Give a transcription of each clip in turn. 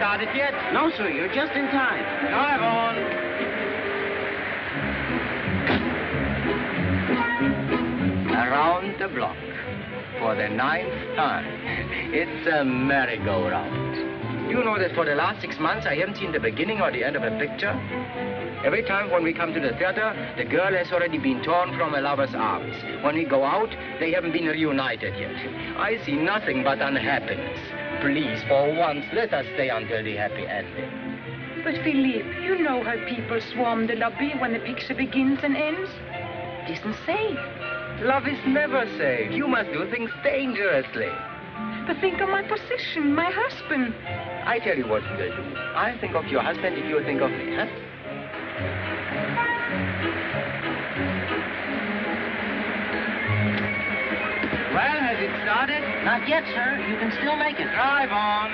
started yet? No, sir, you're just in time. Drive on. Around the block for the ninth time. It's a merry-go-round. You know that for the last six months I haven't seen the beginning or the end of a picture? Every time when we come to the theater, the girl has already been torn from her lover's arms. When we go out, they haven't been reunited yet. I see nothing but unhappiness. Please, for once, let us stay until the happy ending. But Philippe, you know how people swarm the lobby when the picture begins and ends. It isn't safe. Love is never safe. You must do things dangerously. But think of my position, my husband. I tell you what we'll do. I'll think of your husband if you think of me, huh? It started? Not yet, sir. You can still make it. Drive on.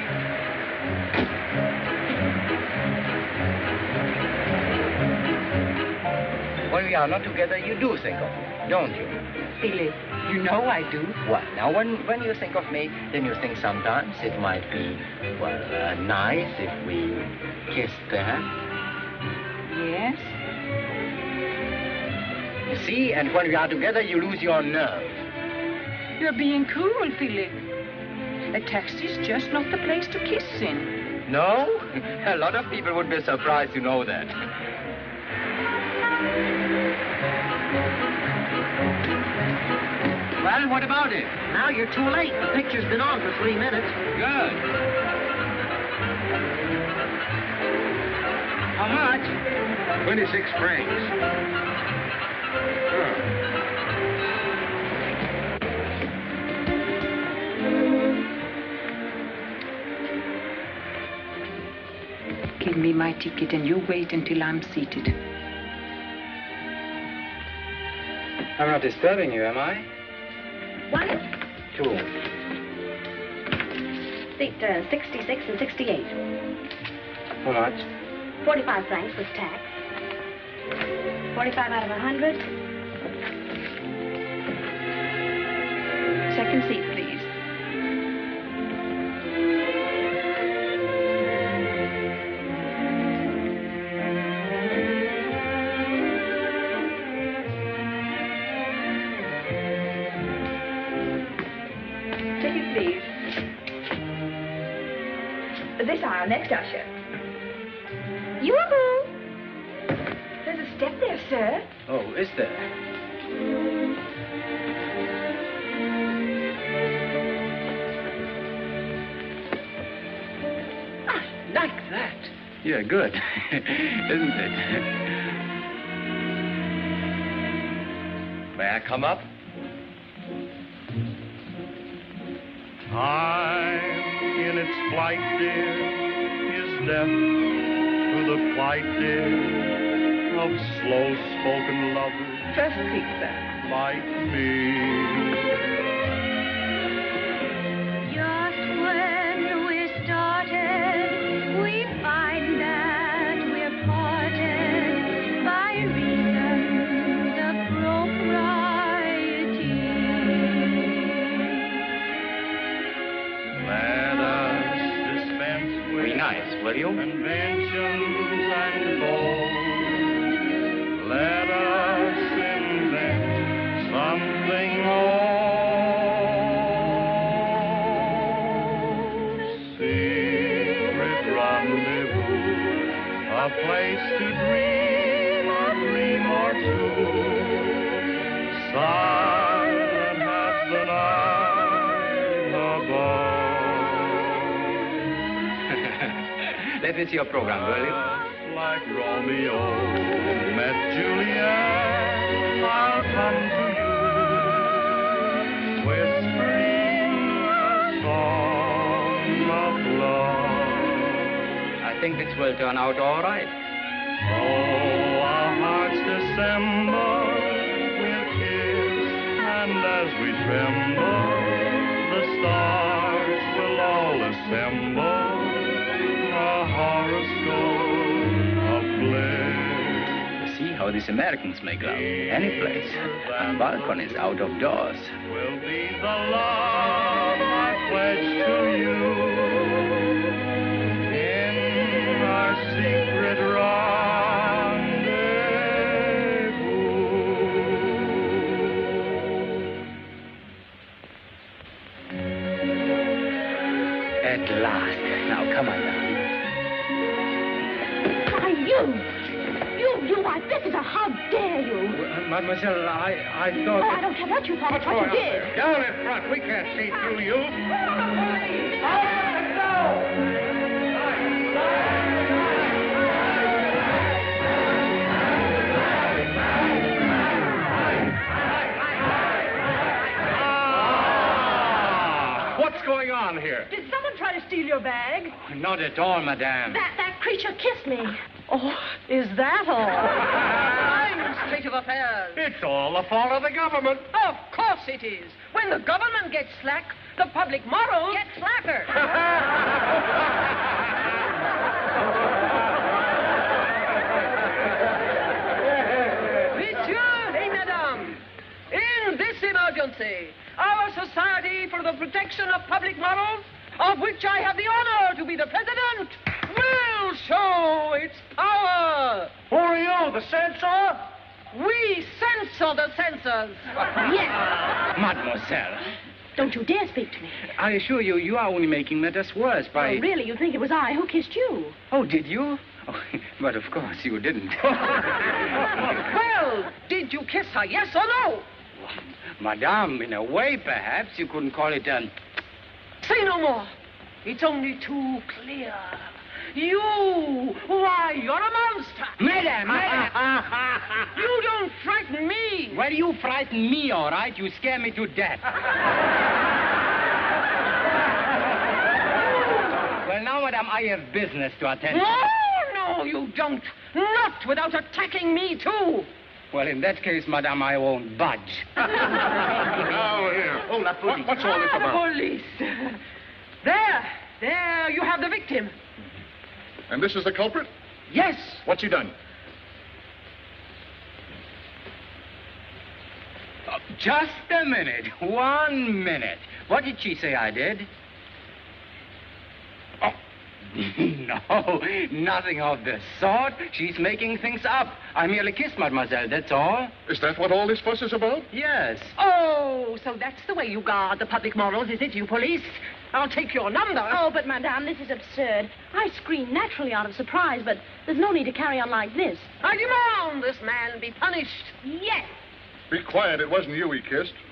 When we are not together, you do think of me, don't you? Philippe, you know I do. Well, now, when, when you think of me, then you think sometimes it might be, well, uh, nice if we kissed, perhaps. Yes? You see, and when we are together, you lose your nerve. You're being cool, Philip. A taxi's just not the place to kiss in. No? A lot of people would be surprised to know that. Well, what about it? Now you're too late. The picture's been on for three minutes. Good. How much? 26 francs. Give me my ticket and you wait until I'm seated. I'm not disturbing you, am I? One, Two. seat uh, 66 and 68. How much? 45 francs with tax. 45 out of 100. Second seat, good. Isn't it? May I come up? Time in its flight, dear, is death to the flight, dear, of slow-spoken lovers First seat, sir. like me. Nice, will your program, will you? Like Romeo met Juliet, I'll come to you, whispering a song of love. I think this will turn out all right. These Americans make love. Any place. On balconies, out of doors. will be the love dare you? Uh, mademoiselle, I, I thought... Oh, thought... I don't care what you thought, it's what you did. Down in front. We can't see through you. Ah, What's going on here? Did someone try to steal your bag? Not at all, madame. That, that creature kissed me. Oh, is that all? Fine state of affairs. It's all the fault of the government. Of course it is. When the government gets slack, the public morals get slacker. Monsieur et Madame, in this emergency, our Society for the Protection of Public Morals, of which I have the honor to be the president, will show its power. Who are you, the censor? We censor the censors. Yes. Mademoiselle, Don't you dare speak to me. I assure you, you are only making matters worse by... Oh, really, you think it was I who kissed you? Oh, did you? Oh, but of course you didn't. Well, did you kiss her, yes or no? Madame, in a way, perhaps you couldn't call it an... Say no more. It's only too clear. You, why, you're a monster. Madame, madame! You don't frighten me. well, you frighten me, all right. You scare me to death. well, now, madame, I have business to attend to. No, no, you don't. Not without attacking me, too. Well, in that case, madame, I won't budge. Now, here. Oh, what, what's all this Ah, the about? police. There, there, you have the victim. And this is the culprit? Yes. What's he done? Uh, just a minute. One minute. What did she say I did? Oh, no, nothing of the sort. She's making things up. I merely kissed mademoiselle, that's all. Is that what all this fuss is about? Yes. Oh, so that's the way you guard the public morals, is it, you police? I'll take your number. Oh, but, Madame, this is absurd. I scream naturally out of surprise, but there's no need to carry on like this. I demand this man be punished. Yes. Be quiet. It wasn't you he kissed.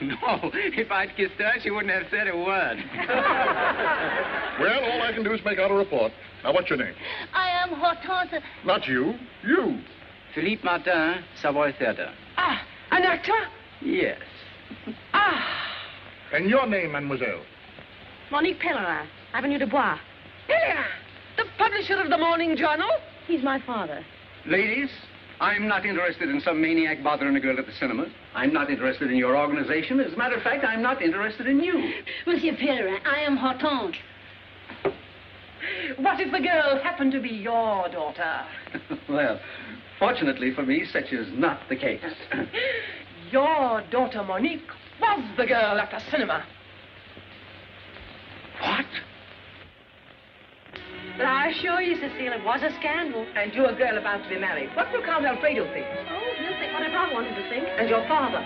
No, if I'd kissed her, she wouldn't have said a word. Well, all I can do is make out a report. Now, what's your name? I am Hortense. Not you. You. Philippe Martin, Savoy Theatre. Ah, an actor? Yes. Ah, And your name, mademoiselle? Monique Pellerin, Avenue de Bois. Helena, the publisher of the Morning Journal. He's my father. Ladies, I'm not interested in some maniac bothering a girl at the cinema. I'm not interested in your organization. As a matter of fact, I'm not interested in you. Monsieur Pellerin, I am Hortense. What if the girl happened to be your daughter? well, fortunately for me, such is not the case. Your daughter Monique was the girl at the cinema. what? But I assure you, Cecile, it was a scandal. And you're a girl about to be married. What will Count Alfredo think? Oh, he'll think whatever I want him to think. And your father?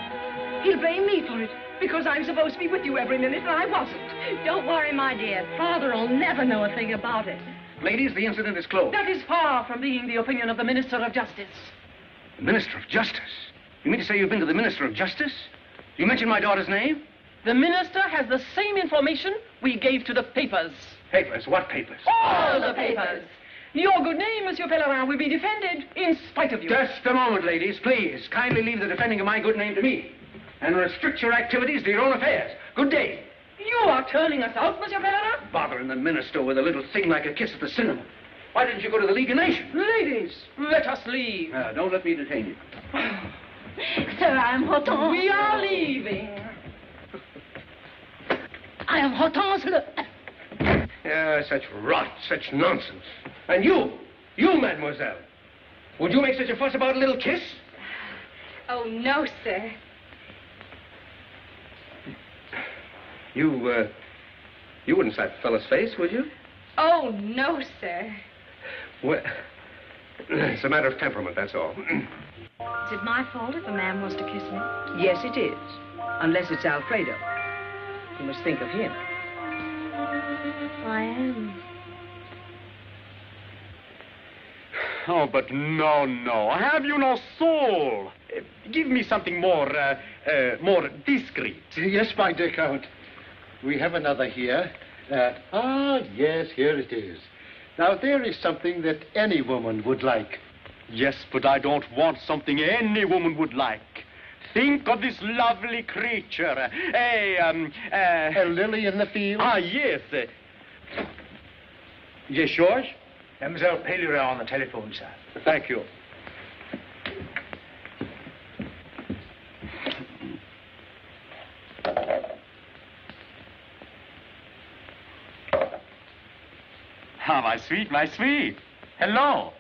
He'll blame me for it because I'm supposed to be with you every minute and I wasn't. Don't worry, my dear. Father'll never know a thing about it. Ladies, the incident is closed. That is far from being the opinion of the Minister of Justice. The Minister of Justice? You mean to say you've been to the Minister of Justice? You mentioned my daughter's name? The minister has the same information we gave to the papers. Papers? What papers? All the papers. Your good name, Monsieur Pellerin, will be defended in spite of you. Just a moment, ladies, please. Kindly leave the defending of my good name to me. And restrict your activities to your own affairs. Good day. You are turning us out, Monsieur Pellerin? Bothering the minister with a little thing like a kiss at the cinema. Why didn't you go to the League of Nations? Ladies, let us leave. Uh, don't let me detain you. Sir, I am Hortense. We are leaving. I am Hortense Le... Yeah, such rot, such nonsense. And you, you, mademoiselle, would you make such a fuss about a little kiss? Oh, no, sir. You, uh, you wouldn't slap a fellow's face, would you? Oh, no, sir. Well, it's a matter of temperament, that's all. Is it my fault if a man wants to kiss me? Yes, it is. Unless it's Alfredo. You must think of him. I am. Oh, but no, no. I have you no soul? Uh, give me something more, uh, uh, more discreet. Yes, my dear Count. We have another here. Uh, ah, yes, here it is. Now, there is something that any woman would like. Yes, but I don't want something any woman would like. Think of this lovely creature. A, um, uh... A lily in the field? Ah, yes. Yes, George? Mademoiselle Pellerin on the telephone, sir. Thank you. Ah, my sweet, my sweet. Hello.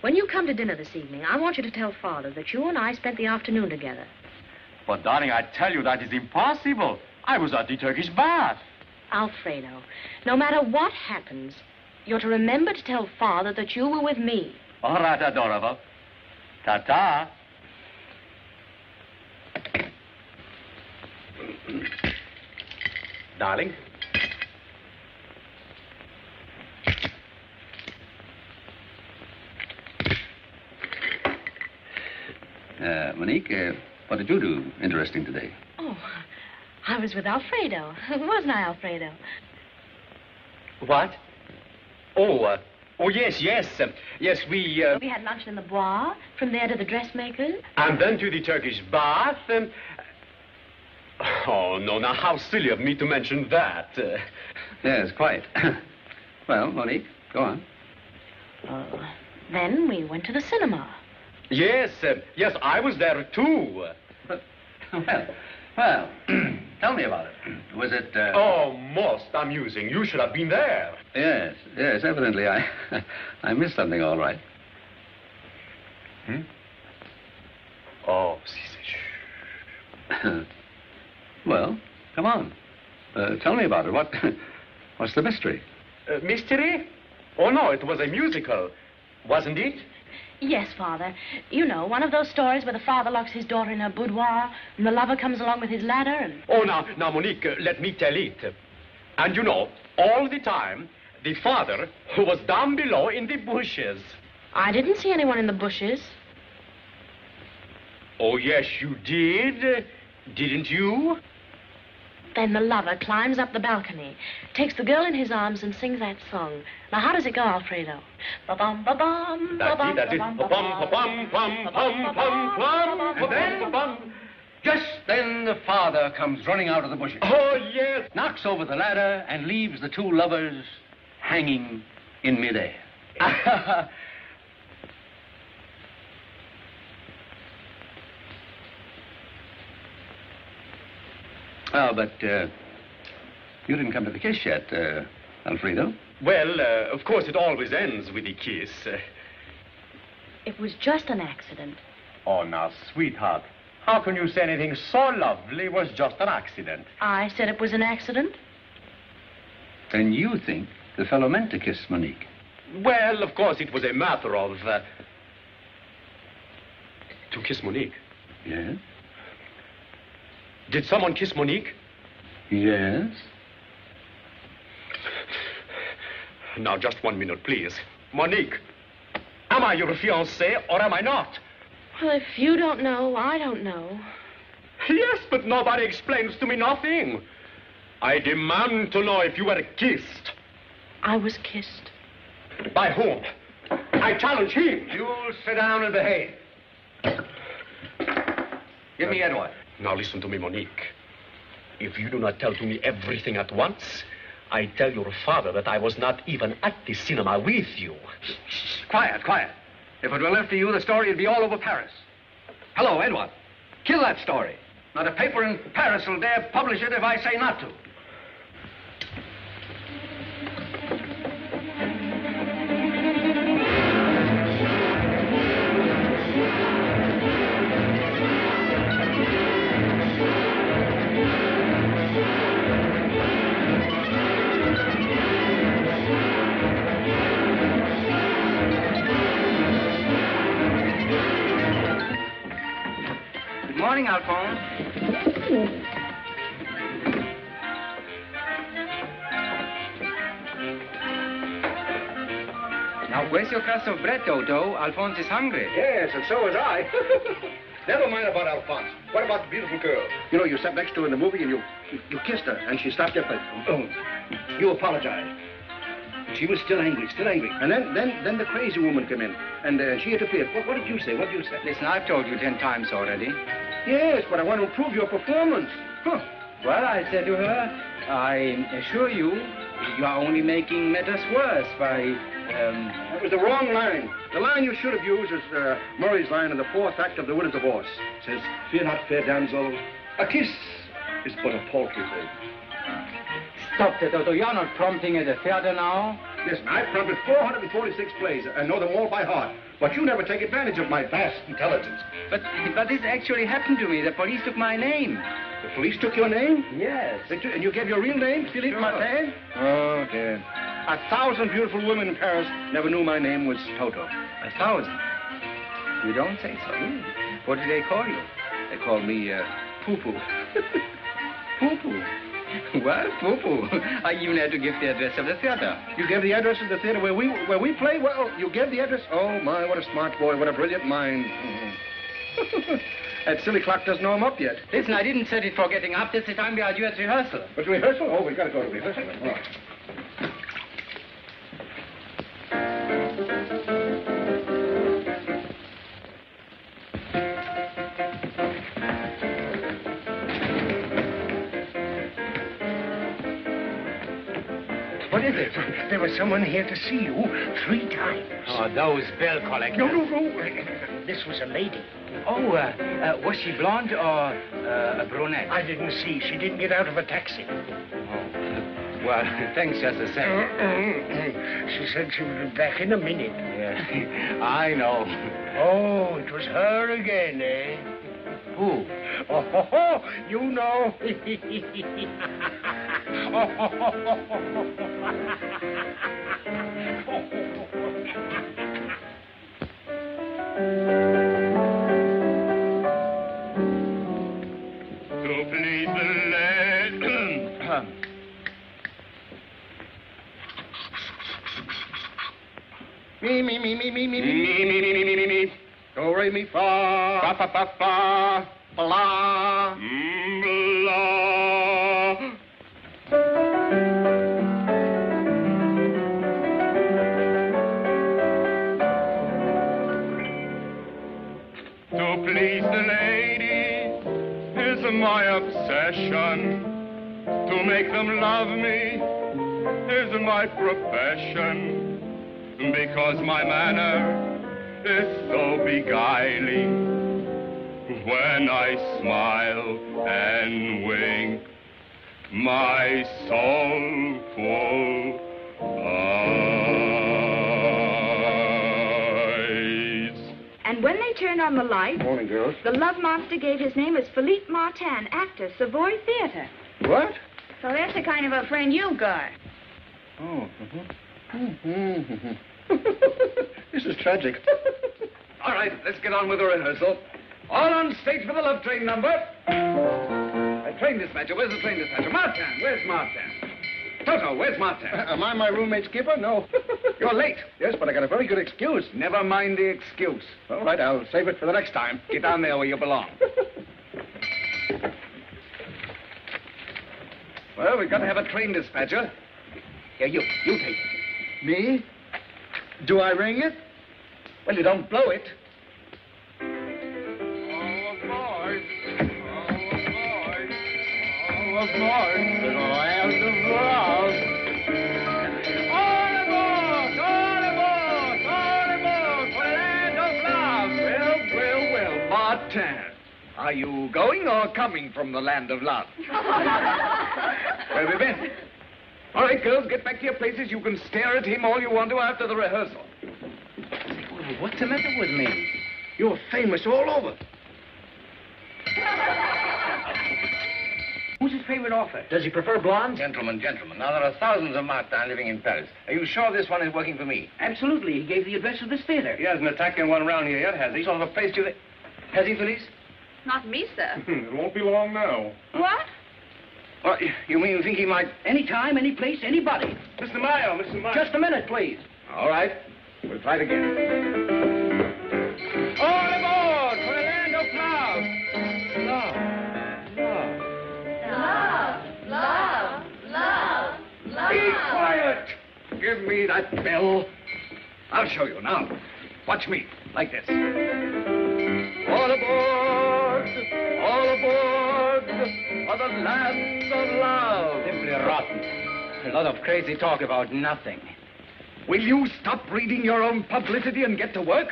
When you come to dinner this evening, I want you to tell Father that you and I spent the afternoon together. But, darling, I tell you that is impossible. I was at the Turkish bath. Alfredo, no matter what happens, you're to remember to tell Father that you were with me. All right, adorable. Ta-ta. Darling. Uh, Monique, uh, what did you do interesting today? Oh, I was with Alfredo. Wasn't I, Alfredo? What? Oh, uh, oh, yes, yes. Uh, yes, we, uh, We had lunch in the Bois, from there to the dressmaker's. and then to the Turkish bath. Um, oh, no, now, how silly of me to mention that. Uh, Yes, quite. well, Monique, go on. Uh, then we went to the cinema. yes, uh, yes, I was there, too. Well, well, tell me about it. Was it, uh... Oh, most amusing. You should have been there. Yes, yes, evidently I, I missed something all right. Hmm? Oh, well, come on. Uh, tell me about it. What, what's the mystery? Uh, mystery? Oh, no, it was a musical, wasn't it? Yes, Father. You know, one of those stories where the father locks his daughter in her boudoir and the lover comes along with his ladder and... Oh, now, now, Monique, uh, let me tell it. And you know, all the time, the father who was down below in the bushes. I didn't see anyone in the bushes. Oh, yes, you did. Didn't you? Then the lover climbs up the balcony, takes the girl in his arms and sings that song. Now, how does it go, Alfredo? Ba-bum, ba-bum, That's ba-bum, it, that's ba-bum, Ba-bum, ba-bum, ba-bum. just then the father comes running out of the bushes. Oh, yes. Knocks over the ladder and leaves the two lovers hanging in midair. Oh, but uh, you didn't come to the kiss yet, uh, Alfredo. Well, uh, of course, it always ends with a kiss. It was just an accident. Oh, now, sweetheart, how can you say anything so lovely was just an accident? I said it was an accident. Then you think the fellow meant to kiss Monique. Well, of course, it was a matter of... Uh, to kiss Monique. Yes? Did someone kiss Monique? Yes? Now, just one minute, please. Monique, am I your fiancé or am I not? Well, if you don't know, I don't know. Yes, but nobody explains to me nothing. I demand to know if you were kissed. I was kissed. By whom? I challenge him. You'll sit down and behave. Give me Edward. Now listen to me, Monique. If you do not tell to me everything at once, I tell your father that I was not even at the cinema with you. Quiet, quiet. If it were left to you, the story would be all over Paris. Hello, Edward. Kill that story. Not a paper in Paris will dare publish it if I say not to. Crust of? Alphonse is hungry. Yes, and so was I. Never mind about Alphonse. What about the beautiful girl? You know, you sat next to her in the movie and you you, you kissed her, and she stopped your face. Oh, you apologized. She was still angry, still angry. And then, then, then the crazy woman came in, and uh, she interfered. What, what did you say? What did you say? Listen, I've told you ten times already. Yes, but I want to improve your performance. Huh. Well, I said to her, I assure you, you are only making matters worse by, um... That was the wrong line. The line you should have used is uh, Murray's line in the fourth act of The Winter's Divorce. It says, Fear not, fair damsel, a kiss is but a paltry thing. Stop that, Toto. You're not prompting at the theater now. Listen, I've prompted 446 plays and know them all by heart. But you never take advantage of my vast intelligence. But, but this actually happened to me. The police took my name. The police took your name? Yes. Took- and you gave your real name, Philippe Sure. Martin? Oh, dear. A thousand beautiful women in Paris never knew my name was Toto. A thousand. You don't say so. What did they call you? They called me uh, Poo Poo. Poo Poo. Well, Poo Poo. I even had to give the address of the theater. You gave the address of the theater where we where we play? Well, you gave the address? Oh, my, what a smart boy. What a brilliant mind. That silly clock doesn't know I'm up yet. Listen, I didn't set it for getting up. This is the time we are due at rehearsal. But rehearsal? Oh, we've got to go to rehearsal. Was someone here to see you three times. Oh, those bell collectors. No, no, no. This was a lady. Oh, uh, uh, was she blonde or uh, a brunette? I didn't see. She didn't get out of a taxi. Oh. Well, thanks just the same. She said she would be back in a minute. Yeah, I know. Oh, it was her again, eh? Who? Oh, ho, ho, you know. To please the lady. Me, me, me, me, me, me, me. Me, me, me, me, me, me, me. Do, re, mi, fa. Fa, fa, fa, fa. La. Mm, la. To please the ladies is my obsession. To make them love me is my profession. Because my manner is so beguiling. When I smile and wink, my soulful eyes. And when they turned on the light, Morning, girls. the love monster gave his name as Philippe Martin, actor, Savoy Theater. What? So that's the kind of a friend you got. Oh. mhm. this is tragic. All right, let's get on with the rehearsal. All on stage for the love train number. Uh, train dispatcher, where's the train dispatcher? Martin, where's Martin? Toto, where's Martin? Am I my roommate skipper? No. You're late. yes, but I got a very good excuse. Never mind the excuse. All right, I'll save it for the next time. Get down there where you belong. Well, we've got to have a train dispatcher. Here, you, you take it. Me? Do I ring it? Well, you don't blow it. Aboard for the land of love. All aboard, all aboard, all aboard for the land of love. Well, well, well, Martin. Are you going or coming from the land of love? Where have you been? All right, girls, get back to your places. You can stare at him all you want to after the rehearsal. What's the matter with me? You're famous all over. Who's his favorite author? Does he prefer blondes? Gentlemen, gentlemen, now there are thousands of Martin living in Paris. Are you sure this one is working for me? Absolutely. He gave the address of this theater. He hasn't attacked anyone around here yet, has he? Sort of a place you... Has he, Felice? Not me, sir. it won't be long now. What? Well, you mean you think he might... Any time, any place, anybody. Mr. Maillot, Mr. Maillot. Just a minute, please. All right. We'll try it again. All aboard Love. Love, love, love, Be quiet! Give me that bell. I'll show you now. Watch me, like this. All aboard! All aboard for the land of love. Simply rotten. A lot of crazy talk about nothing. Will you stop reading your own publicity and get to work?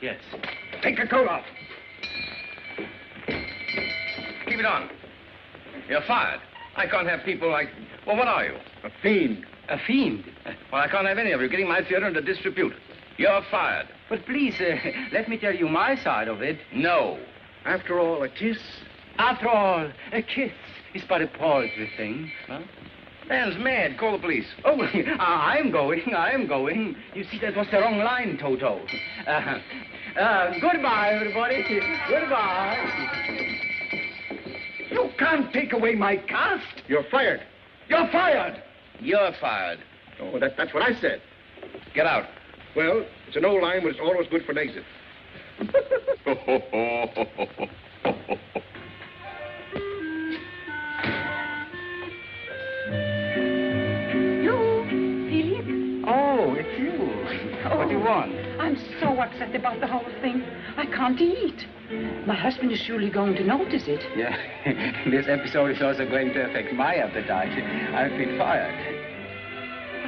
Yes. Take your coat off. Keep it on. You're fired. I can't have people like. Well, what are you? A fiend. A fiend? Well, I can't have any of you getting my theater into disrepute. You're fired. But please, uh, let me tell you my side of it. No. After all, a kiss? After all, a kiss is but a paltry thing. Huh? Man's mad. Call the police. Oh, I'm going, I'm going. You see, that was the wrong line, Toto. Uh, uh, goodbye, everybody. Goodbye. You can't take away my cast. You're fired. You're fired. You're fired. Oh, that, that's what I said. Get out. Well, it's an old line, but it's always good for an exit. You, Philip? Oh, it's you. What do you oh, want? I'm so upset about the whole thing. I can't eat. My husband is surely going to notice it. Yeah, this episode is also going to affect my appetite. I've been fired.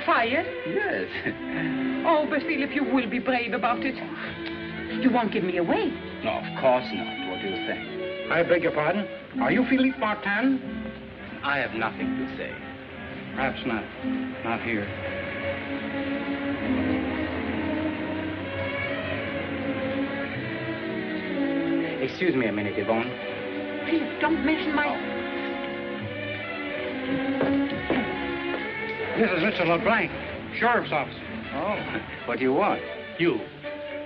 Fired? Yes. Oh, but Philip, you will be brave about it. You won't give me away. No, of course not. What do you think? I beg your pardon? Are you Philippe Martin? I have nothing to say. Perhaps not. Not here. Excuse me a minute, Yvonne. Please don't mention my... This is Mr. LeBlanc, sheriff's officer. Oh, what do you want? You,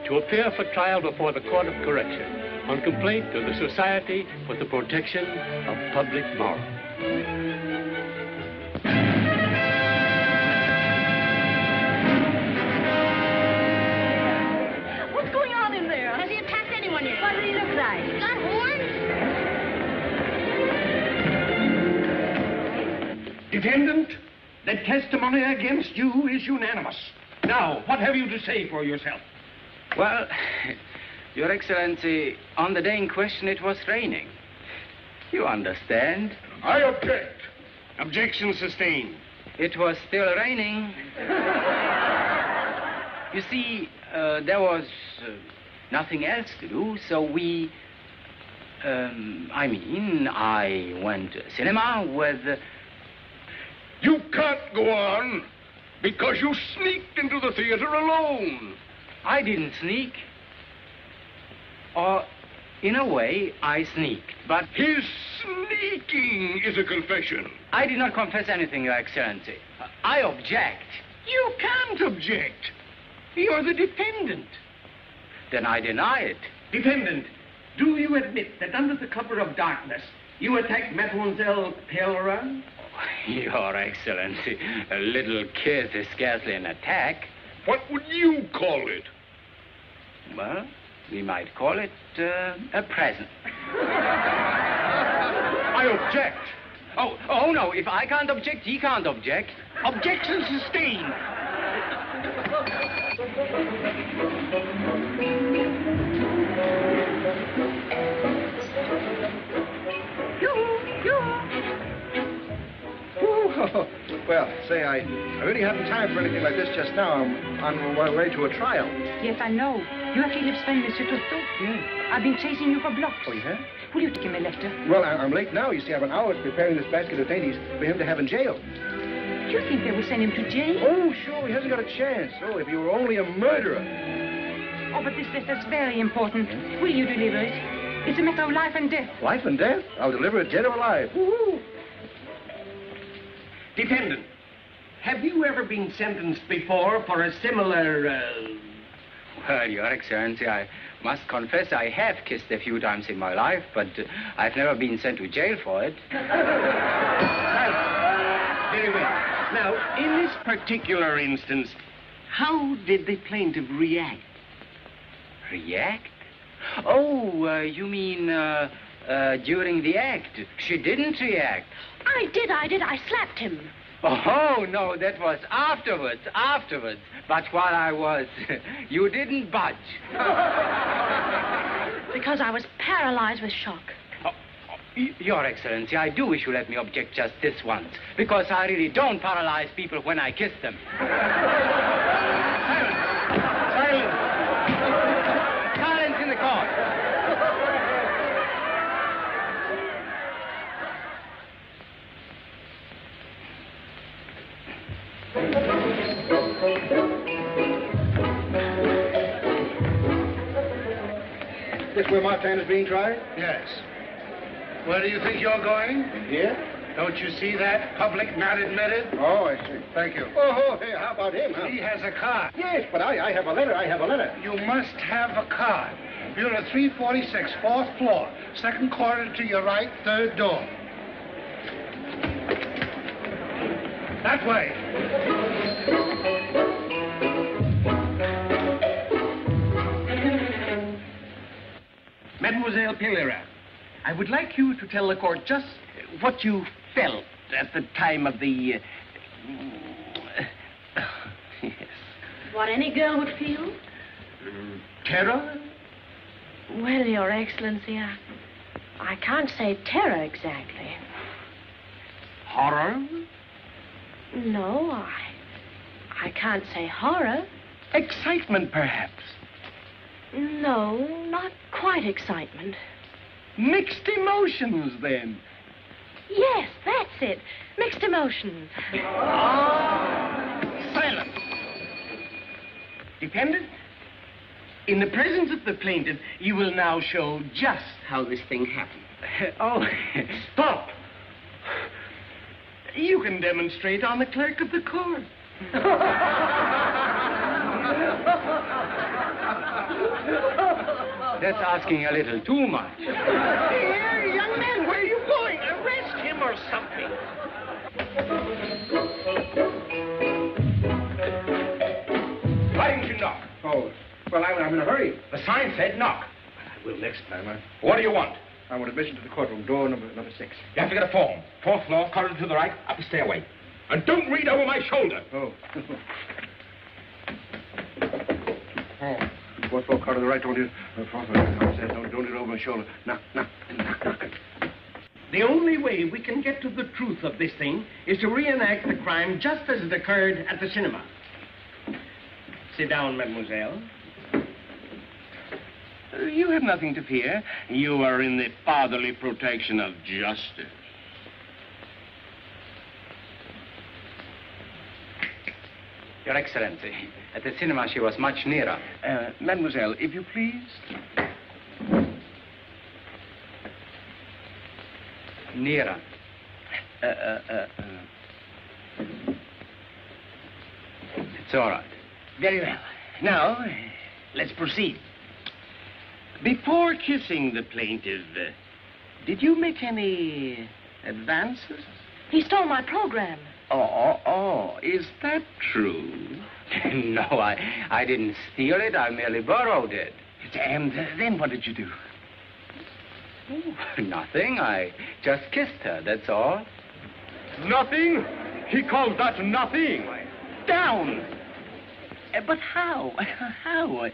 to appear for trial before the Court of Correction on complaint of the Society for the Protection of Public Morals. Defendant, the testimony against you is unanimous. Now, what have you to say for yourself? Well, Your Excellency, on the day in question, it was raining. You understand? I object. Objection sustained. It was still raining. you see, uh, there was uh, nothing else to do, so we. Um, I mean, I went to cinema with. Uh, can't go on because you sneaked into the theater alone. I didn't sneak. Or, in a way, I sneaked, but. His sneaking is a confession. I did not confess anything, Your Excellency. I object. You can't object. You're the defendant. Then I deny it. Defendant, do you admit that under the cover of darkness, you attacked Mademoiselle Pellerin? Your Excellency, a little kiss is scarcely an attack. What would you call it? Well, we might call it uh, a present. I object. Oh, oh no, if I can't object, he can't object. Objection sustained. Well, say, I, I really haven't time for anything like this just now. I'm on my way to a trial. Yes, I know. You are Philip's friend, Monsieur Toto. Yeah. I've been chasing you for blocks. Oh, yeah? Will you take him a letter? Well, I, I'm late now. You see, I have an hour preparing this basket of dainties for him to have in jail. Do you think they will send him to jail? Oh, sure. He hasn't got a chance. Oh, if he were only a murderer. Oh, but this letter's very important. Will you deliver it? It's a matter of life and death. Life and death? I'll deliver it dead or alive. Woo-hoo. Defendant, have you ever been sentenced before for a similar, uh... Well, Your Excellency, I must confess I have kissed a few times in my life, but uh, I've never been sent to jail for it. Very well. Now, in this particular instance, How did the plaintiff react? React? Oh, uh, you mean uh, uh, during the act? She didn't react. I did, I did. I slapped him. Oh, no, that was afterwards, afterwards. But while I was, you didn't budge. Because I was paralyzed with shock. Oh, oh, y- Your Excellency, I do wish you let me object just this once, because I really don't paralyze people when I kiss them. Where Martin is being tried? Yes. Where do you think you're going? Here? Don't you see that? Public not admitted? Oh, I see. Thank you. Oh, hey, how about him, huh? He has a card. Yes, but I, I have a letter. I have a letter. You must have a card. You're at 346, fourth floor, second corner to your right, third door. That way. Mademoiselle Pereira, I would like you to tell the court just what you felt at the time of the. Uh, yes. What any girl would feel? Terror? Well, Your Excellency, I, I can't say terror exactly. Horror? No, I, I can't say horror. Excitement, perhaps. No, not quite excitement. Mixed emotions, then. Yes, that's it. Mixed emotions. Ah. Silence. Dependent, in the presence of the plaintiff, you will now show just how this thing happened. Oh, Stop! You can demonstrate on the clerk of the court. that's asking a little too much. Here, young man, where are you going? Arrest him or something. Why didn't you knock? Oh, well, I, I'm in a hurry. The sign said knock. I will next time. I, What do you want? I want admission to the courtroom, door number number six. You have to get a form. Fourth floor, corridor to the right, up the stairway. And don't read over my shoulder. Oh. oh. Fourth floor, car to the right, don't you? Uh, fourth don't, don't it over my shoulder. Knock, knock, knock, knock. The only way we can get to the truth of this thing is to reenact the crime just as it occurred at the cinema. Sit down, mademoiselle. Uh, You have nothing to fear. You are in the fatherly protection of justice. Your Excellency, at the cinema she was much nearer. Uh, mademoiselle, if you please. Nearer. Uh, uh, uh, uh. It's all right. Very well. Now, let's proceed. Before kissing the plaintiff, uh, did you make any advances? He stole my program. Oh, oh, oh, is that true? no, I, I didn't steal it. I merely borrowed it. And then what did you do? Oh, nothing. I just kissed her, that's all. Nothing? He calls that nothing. Down! Uh, but how? How? Uh,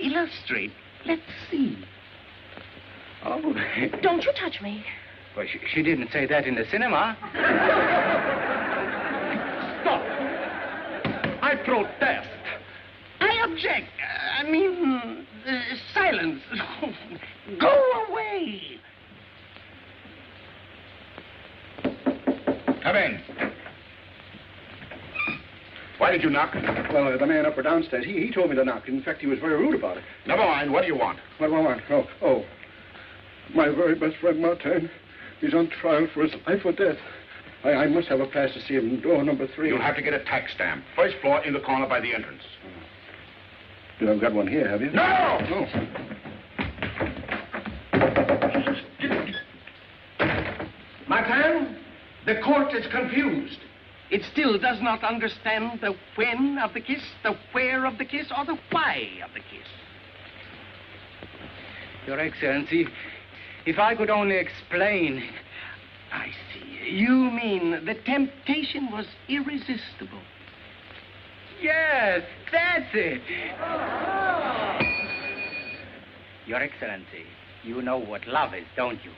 illustrate. Let's see. Oh, Don't you touch me. well, she, she didn't say that in the cinema. Stop. I protest. I object. I mean, uh, silence. Go away. Come in. Why did you knock? Well, uh, the man up or downstairs, he, he told me to knock. In fact, he was very rude about it. Never mind. What do you want? What do I want? Oh, oh. My very best friend, Martin, he's on trial for his life or death. I, I must have a pass to see him. Door number three. You'll have to get a tax stamp. First floor in the corner by the entrance. You haven't got one here, have you? No! No. Martin, the court is confused. it still does not understand the when of the kiss, the where of the kiss, or the why of the kiss. Your Excellency, if I could only explain. I see. You mean the temptation was irresistible. Yes, that's it. Your Excellency, you know what love is, don't you?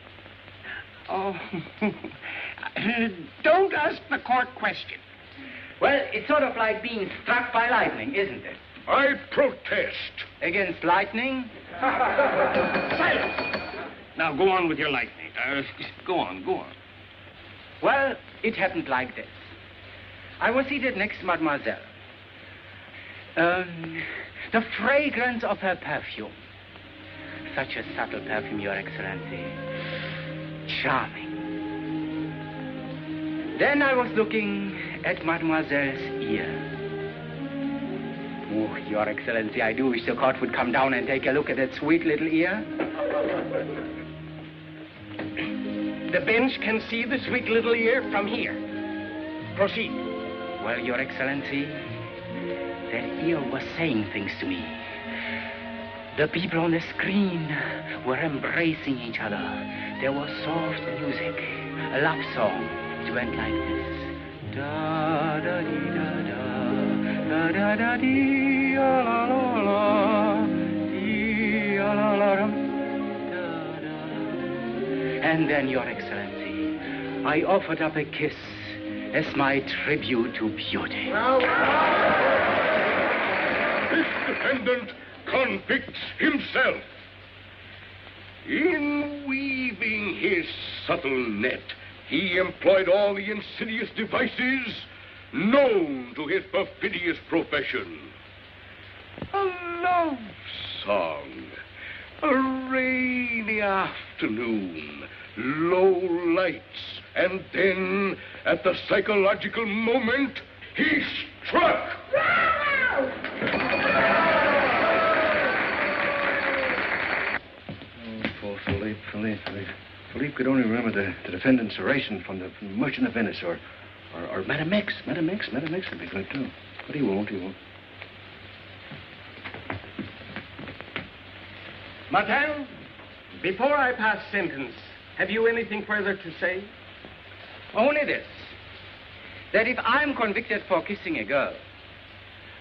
Oh, don't ask the court question. Well, it's sort of like being struck by lightning, isn't it? I protest. Against lightning? Silence! Now go on with your lightning. Uh, go on, go on. Well, it happened like this. I was seated next to Mademoiselle. Um, the fragrance of her perfume. Such a subtle perfume, Your Excellency. Charming. Then I was looking at Mademoiselle's ear. Oh, Your Excellency, I do wish the court would come down and take a look at that sweet little ear. The bench can see the sweet little ear from here. Proceed. Well, Your Excellency, that ear was saying things to me. The people on the screen were embracing each other. There was soft music, a love song. It went like this. Da da dee da da, da da da dee la la la la, la la la. And then, Your Excellency, I offered up a kiss as my tribute to beauty. This defendant convicts himself. In weaving his subtle net, he employed all the insidious devices known to his perfidious profession. A love song, a rainy afternoon, low lights, and then, at the psychological moment, he struck. Oh, Philippe, Philippe, Philippe. Could only remember the, the defendant's oration from the, from the Merchant of Venice or, or, or Madame X. Madame X, Madame X would be good, too. But he won't, he won't. Martin, before I pass sentence, have you anything further to say? Only this. That if I'm convicted for kissing a girl,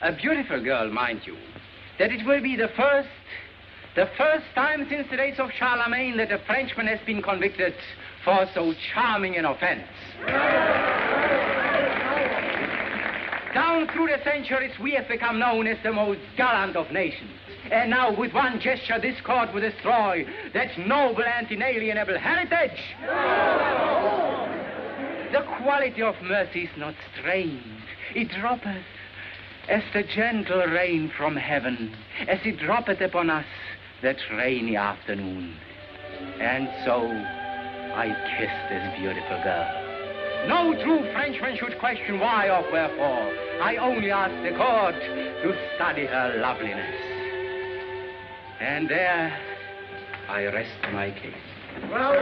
a beautiful girl, mind you, that it will be the first, the first time since the days of Charlemagne that a Frenchman has been convicted for so charming an offense. Down through the centuries, we have become known as the most gallant of nations. And now, with one gesture, this court will destroy that noble and inalienable heritage. The quality of mercy is not strained. It droppeth as the gentle rain from heaven, as it droppeth upon us that rainy afternoon. And so, I kissed this beautiful girl. No true Frenchman should question why or wherefore. I only ask the court to study her loveliness. And there, I rest my case. Well,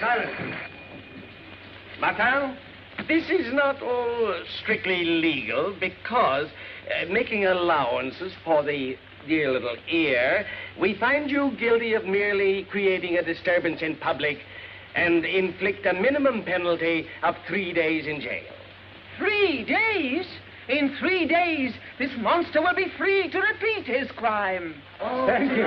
Silence. Martin, this is not all strictly legal because, uh, making allowances for the dear little ear, we find you guilty of merely creating a disturbance in public and inflict a minimum penalty of three days in jail. Three days? In three days, this monster will be free to repeat his crime. Thank you.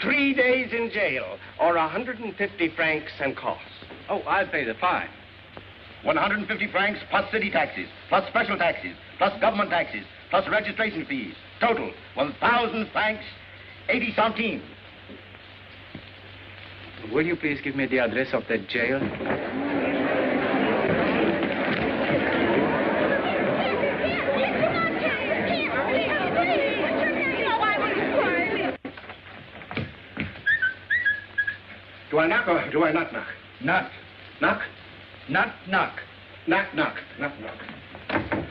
Three days in jail, or 150 francs and costs. Oh, I'll pay the fine. 150 francs plus city taxes, plus special taxes, plus government taxes, plus registration fees. Total, 1,000 francs, 80 centimes. Will you please give me the address of that jail? Do I knock or do I not knock? Knock. Knock? Knock, knock. Knock, knock. Knock, knock.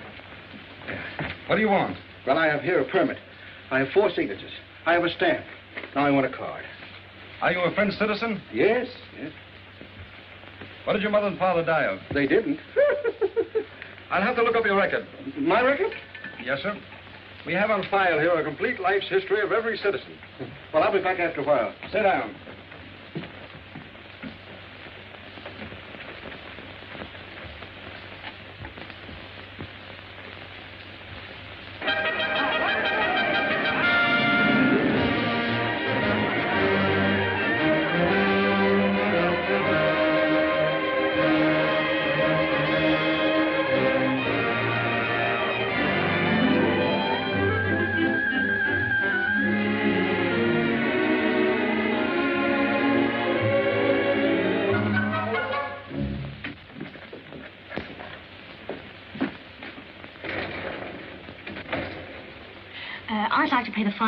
What do you want? Well, I have here a permit. I have four signatures. I have a stamp. Now I want a card. Are you a French citizen? Yes, yes. What did your mother and father die of? They didn't. I'll have to look up your record. My record? Yes, sir. We have on file here a complete life's history of every citizen. Well, I'll be back after a while. Sit down.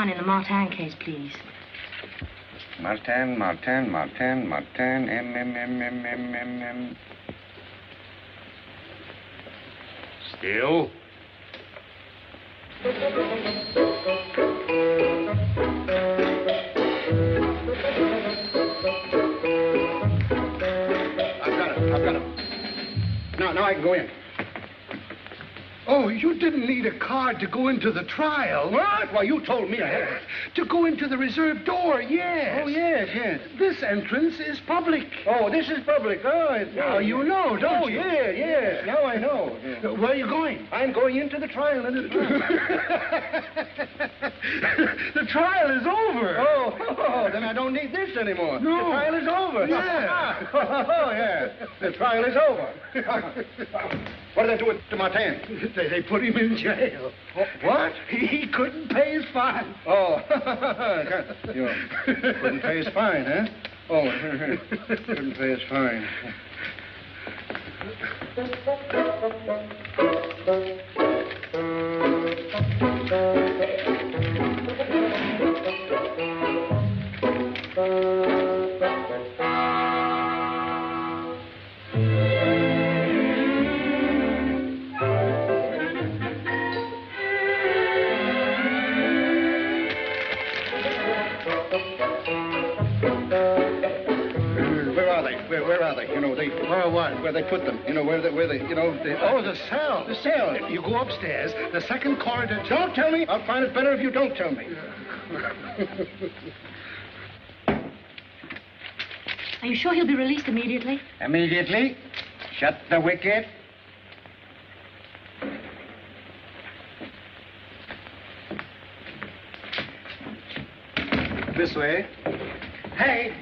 Like to pay the fine in the Martin case, please. Martin, Martin, Martin, Martin, M, M, M, M, M, M, M. Still. I've got him. I've got him. Now, now I can go in. Oh, you didn't need a card to go into the trial. What? Why, you told me I had. To go into the reserved door, yes. Oh, yes, yes. This entrance is public. Oh, this is public. Oh, it's, Now you know, don't oh, you? yeah, yes. Now I know. Uh, Where are you going? I'm going into the trial. Into the trial. the trial is over. Oh, oh, then I don't need this anymore. No. The trial is over. Yeah. oh, yeah. The trial is over. what did they do to Martin? They, they put him in jail. What? He couldn't pay his fine. Oh, you couldn't pay his fine, huh? Oh, couldn't pay his fine. Know. Where what? Where they put them? You know, where they, where they, you know. They, Oh, the cell. The cell. You go upstairs, the second corridor. Don't tell me. I'll find it better if you don't tell me. Are you sure he'll be released immediately? Immediately. Shut the wicket. This way. Hey.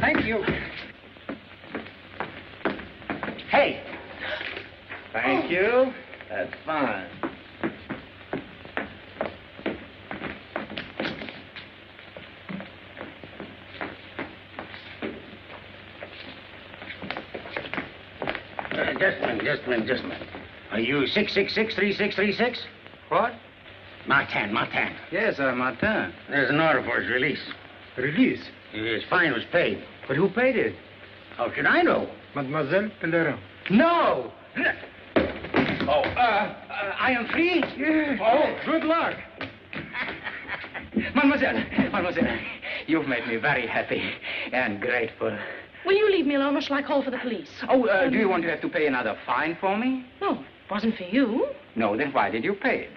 Thank you. Hey. Thank you. That's fine. Uh, just a minute, just a minute, just a minute. Are you 666-3636? What? Martin, Martin. Yes, uh, Martin. There's an order for his release. Release? His fine was paid. But who paid it? How should I know? Mademoiselle Pellerin. No! Oh, uh, uh, I am free? Oh, good luck. Mademoiselle, mademoiselle, you've made me very happy and grateful. Will you leave me alone or shall I call for the police? Oh, uh, Um, do you want to have to pay another fine for me? No, it wasn't for you. No, then why did you pay it?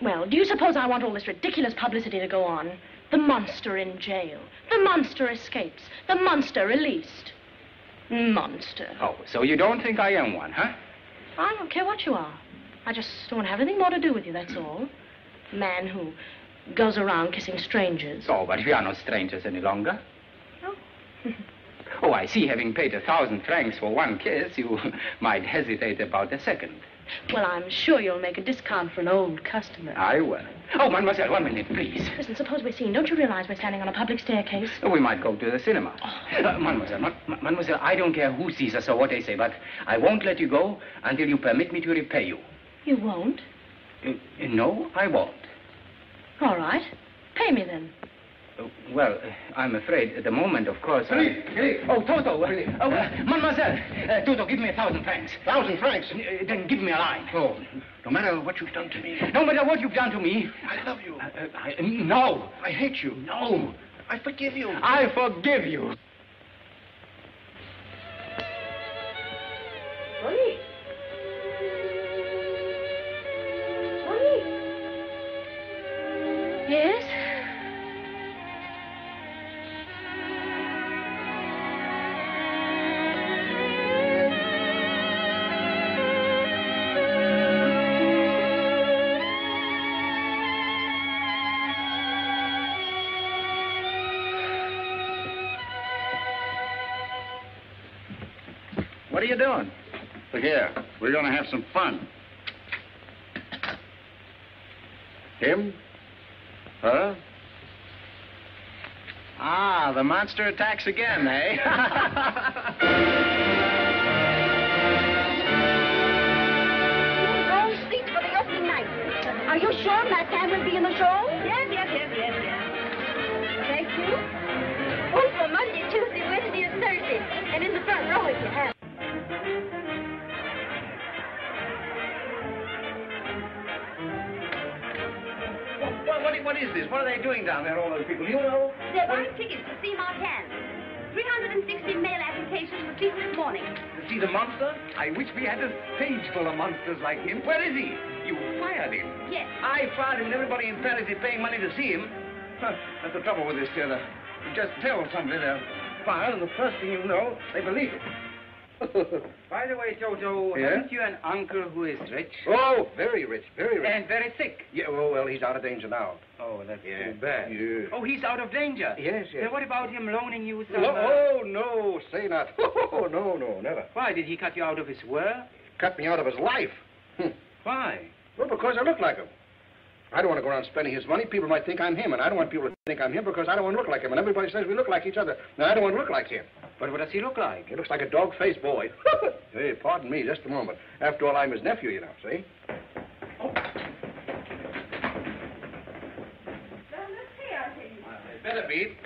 Well, do you suppose I want all this ridiculous publicity to go on? The monster in jail. The monster escapes. The monster released. Monster. Oh, so you don't think I am one, huh? I don't care what you are. I just don't have anything more to do with you, that's all. Man who goes around kissing strangers. Oh, but we are not strangers any longer. No. Oh, I see. Having paid a thousand francs for one kiss, you might hesitate about a second. Well, I'm sure you'll make a discount for an old customer. I will. Oh, mademoiselle, one minute, please. Listen, suppose we're seen. Don't you realize we're standing on a public staircase? We might go to the cinema. Uh, mademoiselle, ma- ma- mademoiselle, I don't care who sees us or what they say, but I won't let you go until you permit me to repay you. You won't? Uh, uh, no, I won't. All right. Pay me then. Uh, well, uh, I'm afraid at the moment, of course. I- Philippe, Philippe. Oh, Toto. Uh, oh, uh, mademoiselle. Uh, Toto, give me a thousand francs. Thousand francs? Uh, then give me a line. Oh, no matter what you've done to me. No matter what you've done to me. I love you. Uh, uh, I, no. I hate you. No. I forgive you. I forgive you. Honey. Honey. Yes? Are you doing? Look here, we're going to have some fun. Him? Huh? Ah, the monster attacks again, eh? what, is this? What are they doing down there, all those people? You know? They're buying tickets to see Martin. 360 mail applications received this morning. To see the monster? I wish we had a stage full of monsters like him. Where is he? You fired him. Yes. I fired him and everybody in Paris is paying money to see him. Huh, that's the trouble with this, Taylor. You just tell somebody they're fired, and the first thing you know, they believe it. By the way, Toto, Yeah? haven't you an uncle who is rich? Oh, very rich, very rich. And very sick. Yeah, well, well, he's out of danger now. Oh, that's Yeah. too bad. Yeah. Oh, he's out of danger. Yes, yes. Then what about him loaning you some... No, uh, oh, no, say not. Oh, no, no, never. Why, did he cut you out of his work? Cut me out of his life. Hmm. Why? Well, because I look like him. I don't want to go around spending his money. People might think I'm him, and I don't want people to think I'm him because I don't want to look like him. And everybody says we look like each other. Now, I don't want to look like him. But what does he look like? He looks like a dog-faced boy. hey, pardon me, just a moment. After all, I'm his nephew, you know, see? It better be.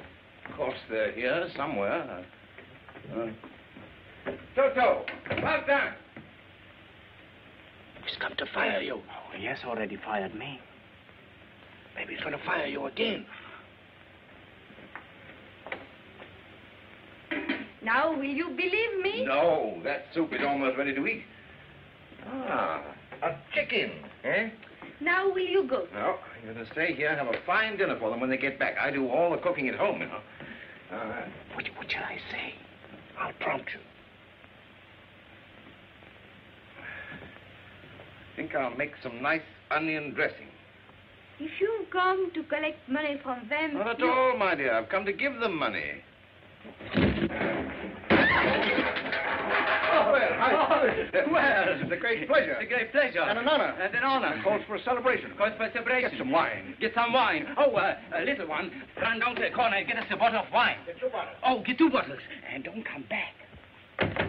Of course, they're here somewhere. Uh, Toto, about that. He's come to fire you. Oh, he has already fired me. Maybe he's going to fire you again. Now, will you believe me? No, that soup is almost ready to eat. Ah, a chicken, eh? Now, will you go? No, you're going to stay here and have a fine dinner for them when they get back. I do all the cooking at home, you know. Uh, What, what shall I say? I'll prompt you. think I'll make some nice onion dressing. If you've come to collect money from them... Not at you- all, my dear. I've come to give them money. Oh, well, I, well, it's a great pleasure. It's A great pleasure. And an honor. And an honor. Calls for a celebration. Calls for a celebration. Get some wine. Get some wine. Oh, uh, a little one. Run down to the corner and get us a bottle of wine. Get two bottles. Oh, get two bottles. And don't come back.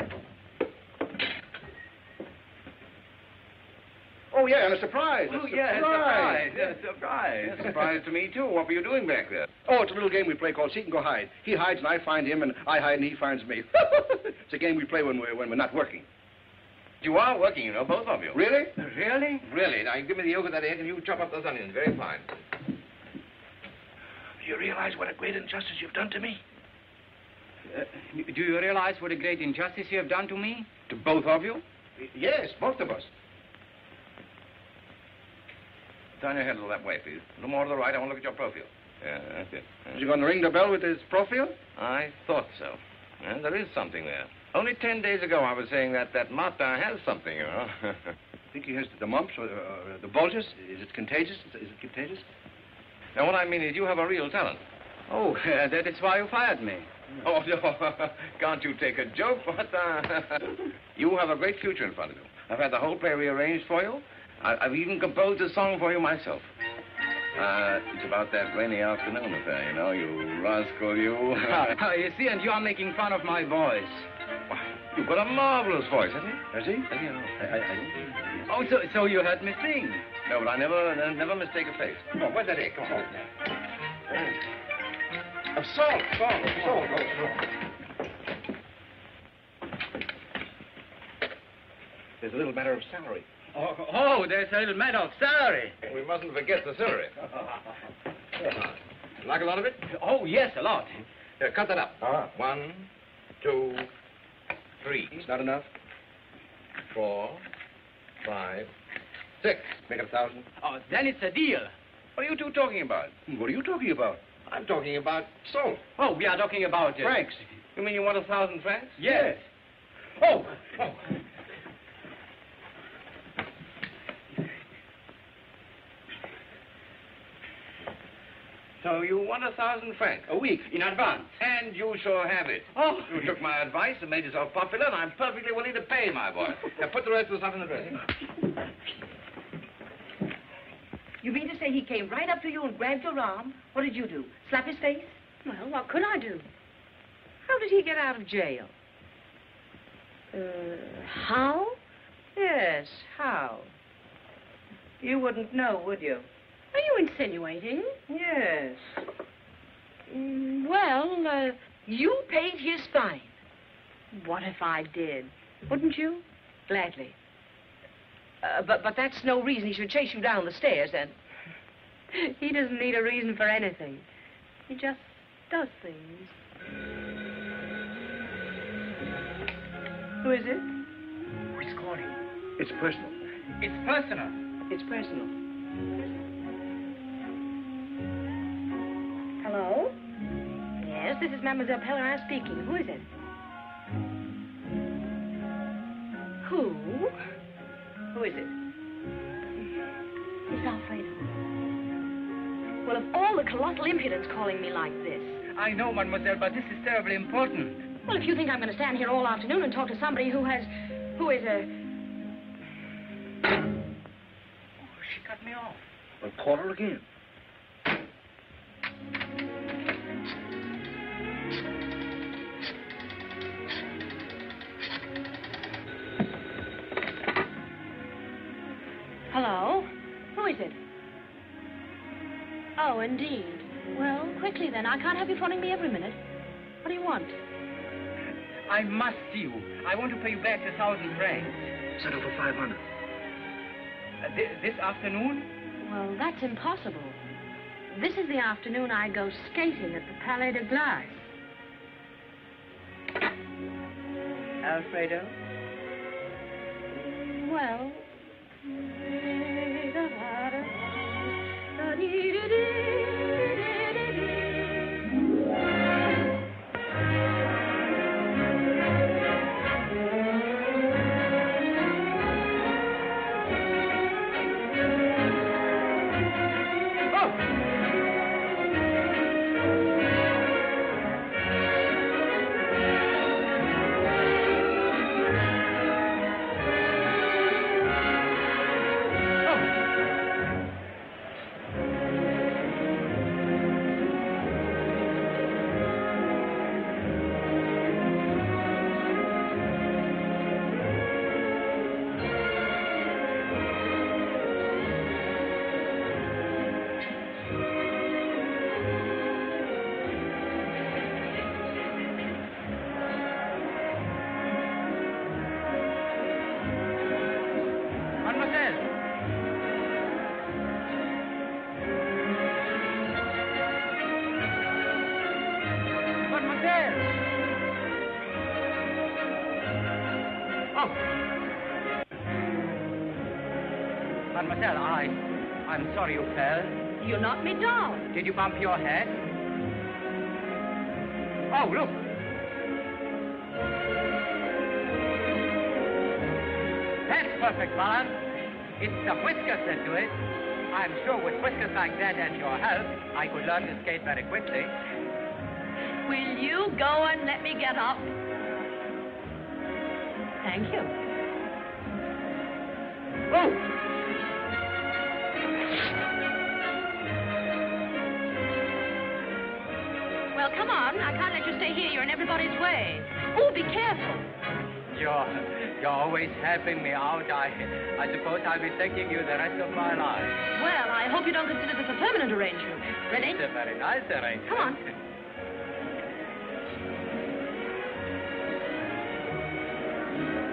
Oh, yeah, and a surprise. Oh, a yeah, surprise. surprise. Yeah, surprise. Yeah, surprise to me, too. What were you doing back there? Oh, it's a little game we play called Seek and Go Hide. He hides and I find him, and I hide and he finds me. it's a game we play when we're, when we're not working. You are working, you know, both of you. Really? Really? Really. Now, you give me the yolk of that egg and you chop up those onions. Very fine. Do you realize what a great injustice you've done to me? Uh, do you realize what a great injustice you have done to me? To both of you? Yes, both of us. Turn your head a little that way, please. A little more to the right. I want to look at your profile. Yeah, that's it. Is he going to ring the bell with his profile? I thought so. Yeah, there is something there. Only ten days ago, I was saying that that Martin has something, you know. I think he has the mumps or uh, the bulges? Is it contagious? Is it contagious? now, what I mean is, you have a real talent. Oh, uh, that is why you fired me. Oh, no. Can't you take a joke, Martin? you have a great future in front of you. I've had the whole play rearranged for you. I, I've even composed a song for you myself. Uh, it's about that rainy afternoon affair, you know, you rascal, you. Oh, you see, and you are making fun of my voice. You've got a marvelous voice, haven't you? Has he? Have you? I, I, I Oh, so, so you heard me sing. No, but I never, ne- never mistake a face. Oh, where's that egg? Come on. Of salt, salt, salt, oh, salt. There's a little matter of salary. Oh, oh, there's a little matter of salary. We mustn't forget the celery. Like a lot of it? Oh, yes, a lot. Here, cut that up. Ah. One, two, three. It's not enough. Four, five, six. Make it a thousand. Oh, then it's a deal. What are you two talking about? What are you talking about? I'm talking about salt. Oh, we are talking about... Uh, Francs. You mean you want a thousand francs? Yes. Oh, oh. So you want a thousand francs a week In advance. and you shall have it. Oh. You took my advice and made yourself popular, and I'm perfectly willing to pay, my boy. now put the rest of the stuff in the dressing. You mean to say he came right up to you and grabbed your arm? What did you do? Slap his face? Well, what could I do? How did he get out of jail? Uh, how? Yes, how? You wouldn't know, would you? Are you insinuating? Yes. Mm, well, uh, You paid his fine. what if I did? Wouldn't you? Gladly. Uh, but, but that's no reason he should chase you down the stairs and... He doesn't need a reason for anything. He just does things. Who is it? He's calling. It's personal. It's personal. It's personal. Hello? This is Mademoiselle Pellerin speaking. Who is it? Who? Who is it? Miss Alfredo. Well, of all the colossal impudence calling me like this. I know, mademoiselle, but this is terribly important. Well, if you think I'm going to stand here all afternoon and talk to somebody who has... who is a... Oh, she cut me off. Well, call her again. Oh, indeed. Well, quickly then. I can't have you phoning me every minute. What do you want? I must see you. I want to pay you back the thousand francs. Settle for 500. Uh, thi- this afternoon? Well, that's impossible. This is the afternoon I go skating at the Palais de Glace. Alfredo? Well. You knocked me down. Did you bump your head? Oh, look. That's perfect balance. It's the whiskers that do it. I'm sure with whiskers like that and your help, I could learn to skate very quickly. Will you go and let me get up? Thank you. I can't let you stay here. You're in everybody's way. Oh, be careful. You're, you're always helping me out. I, I suppose I'll be thanking you the rest of my life. Well, I hope you don't consider this a permanent arrangement. Ready? It's a very nice arrangement. Come on.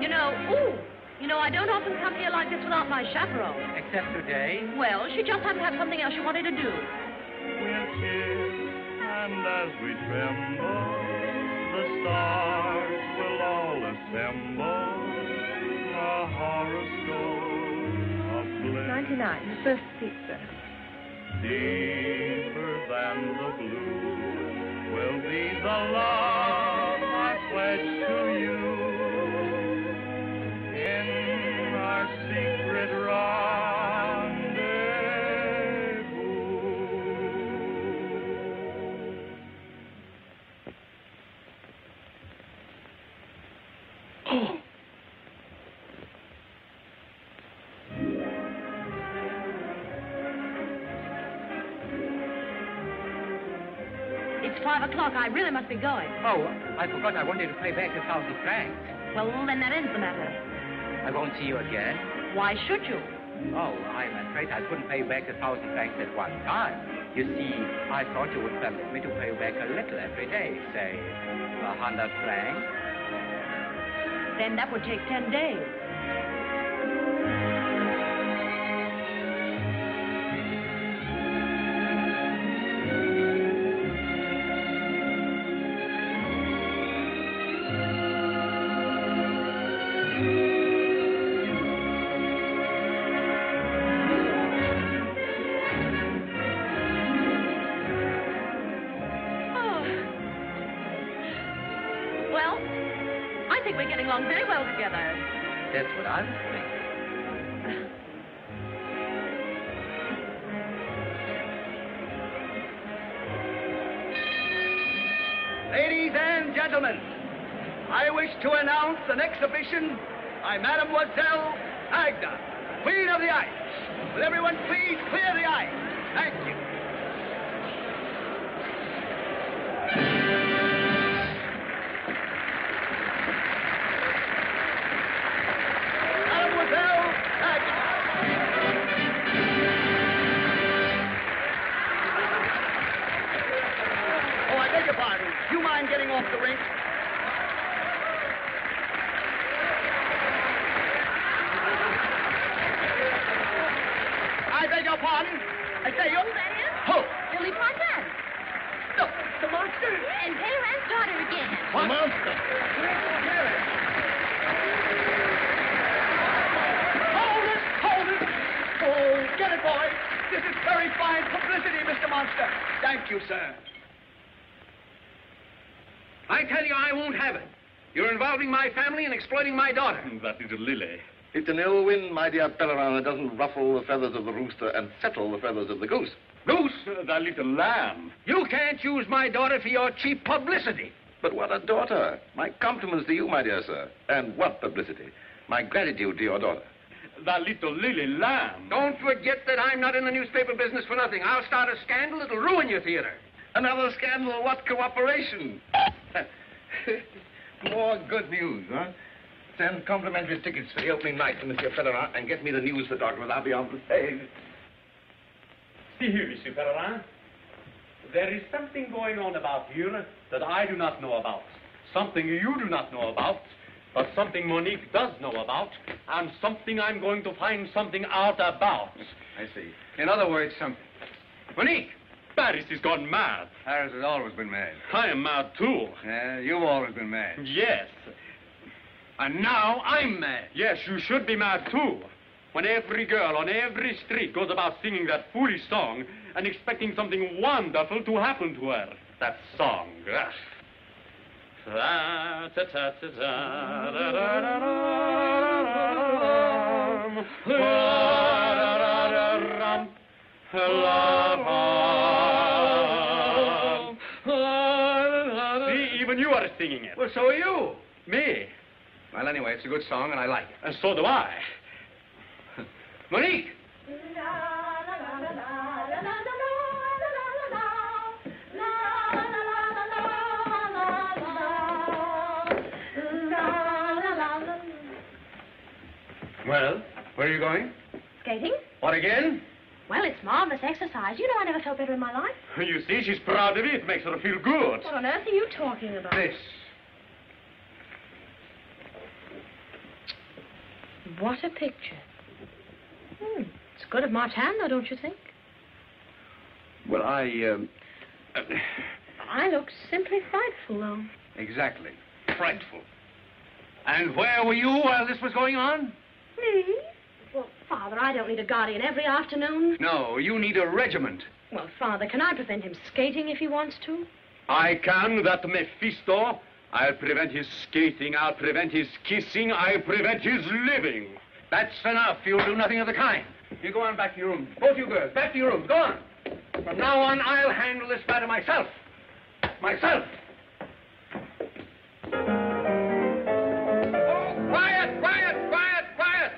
You know, ooh, you know, I don't often come here like this without my chaperone. Except today. Well, she just had to have something else she wanted to do. We'll kiss And as we tremble, the stars will all assemble. A horoscope of bliss. 99, the first seat, sir. Deeper than the blue will be the love five o'clock. I really must be going. Oh, I forgot I wanted to pay back a thousand francs. Well, then that ends the matter. I won't see you again. Why should you? Oh, I'm afraid I couldn't pay back a thousand francs at one time. You see, I thought you would permit me to pay back a little every day, say, a hundred francs. Then that would take ten days. I tell you, I won't have it. You're involving my family and exploiting my daughter. That little Lily. It's an ill wind, my dear Pelerin, that doesn't ruffle the feathers of the rooster and settle the feathers of the goose. Goose? Uh, that little lamb. You can't use my daughter for your cheap publicity. But what a daughter. My compliments to you, my dear sir. And what publicity. My gratitude to your daughter. That little Lily lamb. Don't forget that I'm not in the newspaper business for nothing. I'll start a scandal that'll ruin your theater. Another scandal. What cooperation? More good news, huh? Send complimentary tickets for the opening night to Monsieur Pellerin and get me the news photographer. I'll be on the stage. See here, Monsieur Perrin. There is something going on about here that I do not know about. Something you do not know about. But something Monique does know about. And something I'm going to find something out about. I see. In other words, something. Monique! Paris has gone mad. Paris has always been mad. I am mad too. Yeah, you've always been mad. Yes. And now I'm mad. Yes, you should be mad too. When every girl on every street goes about singing that foolish song and expecting something wonderful to happen to her. That song. Ugh. Ta- Well, so are you. Me? Well, anyway, it's a good song, and I like it. And so do I. Monique! Well, where are you going? Skating? What again? Well, it's marvelous exercise. You know I never felt better in my life. You see, she's proud of it. It makes her feel good. What on earth are you talking about? This. What a picture. Hmm. It's good of though, don't you think? Well, I, um... I look simply frightful, though. Exactly. Frightful. And where were you while this was going on? Me? Well, Father, I don't need a guardian every afternoon. No, you need a regiment. Well, Father, can I prevent him skating if he wants to? I can, that Mephisto. I'll prevent his skating, I'll prevent his kissing, I'll prevent his living. That's enough. You'll do nothing of the kind. You go on back to your room. Both you girls, back to your rooms. Go on. From now on, I'll handle this matter myself. Myself. Oh, quiet, quiet, quiet, quiet.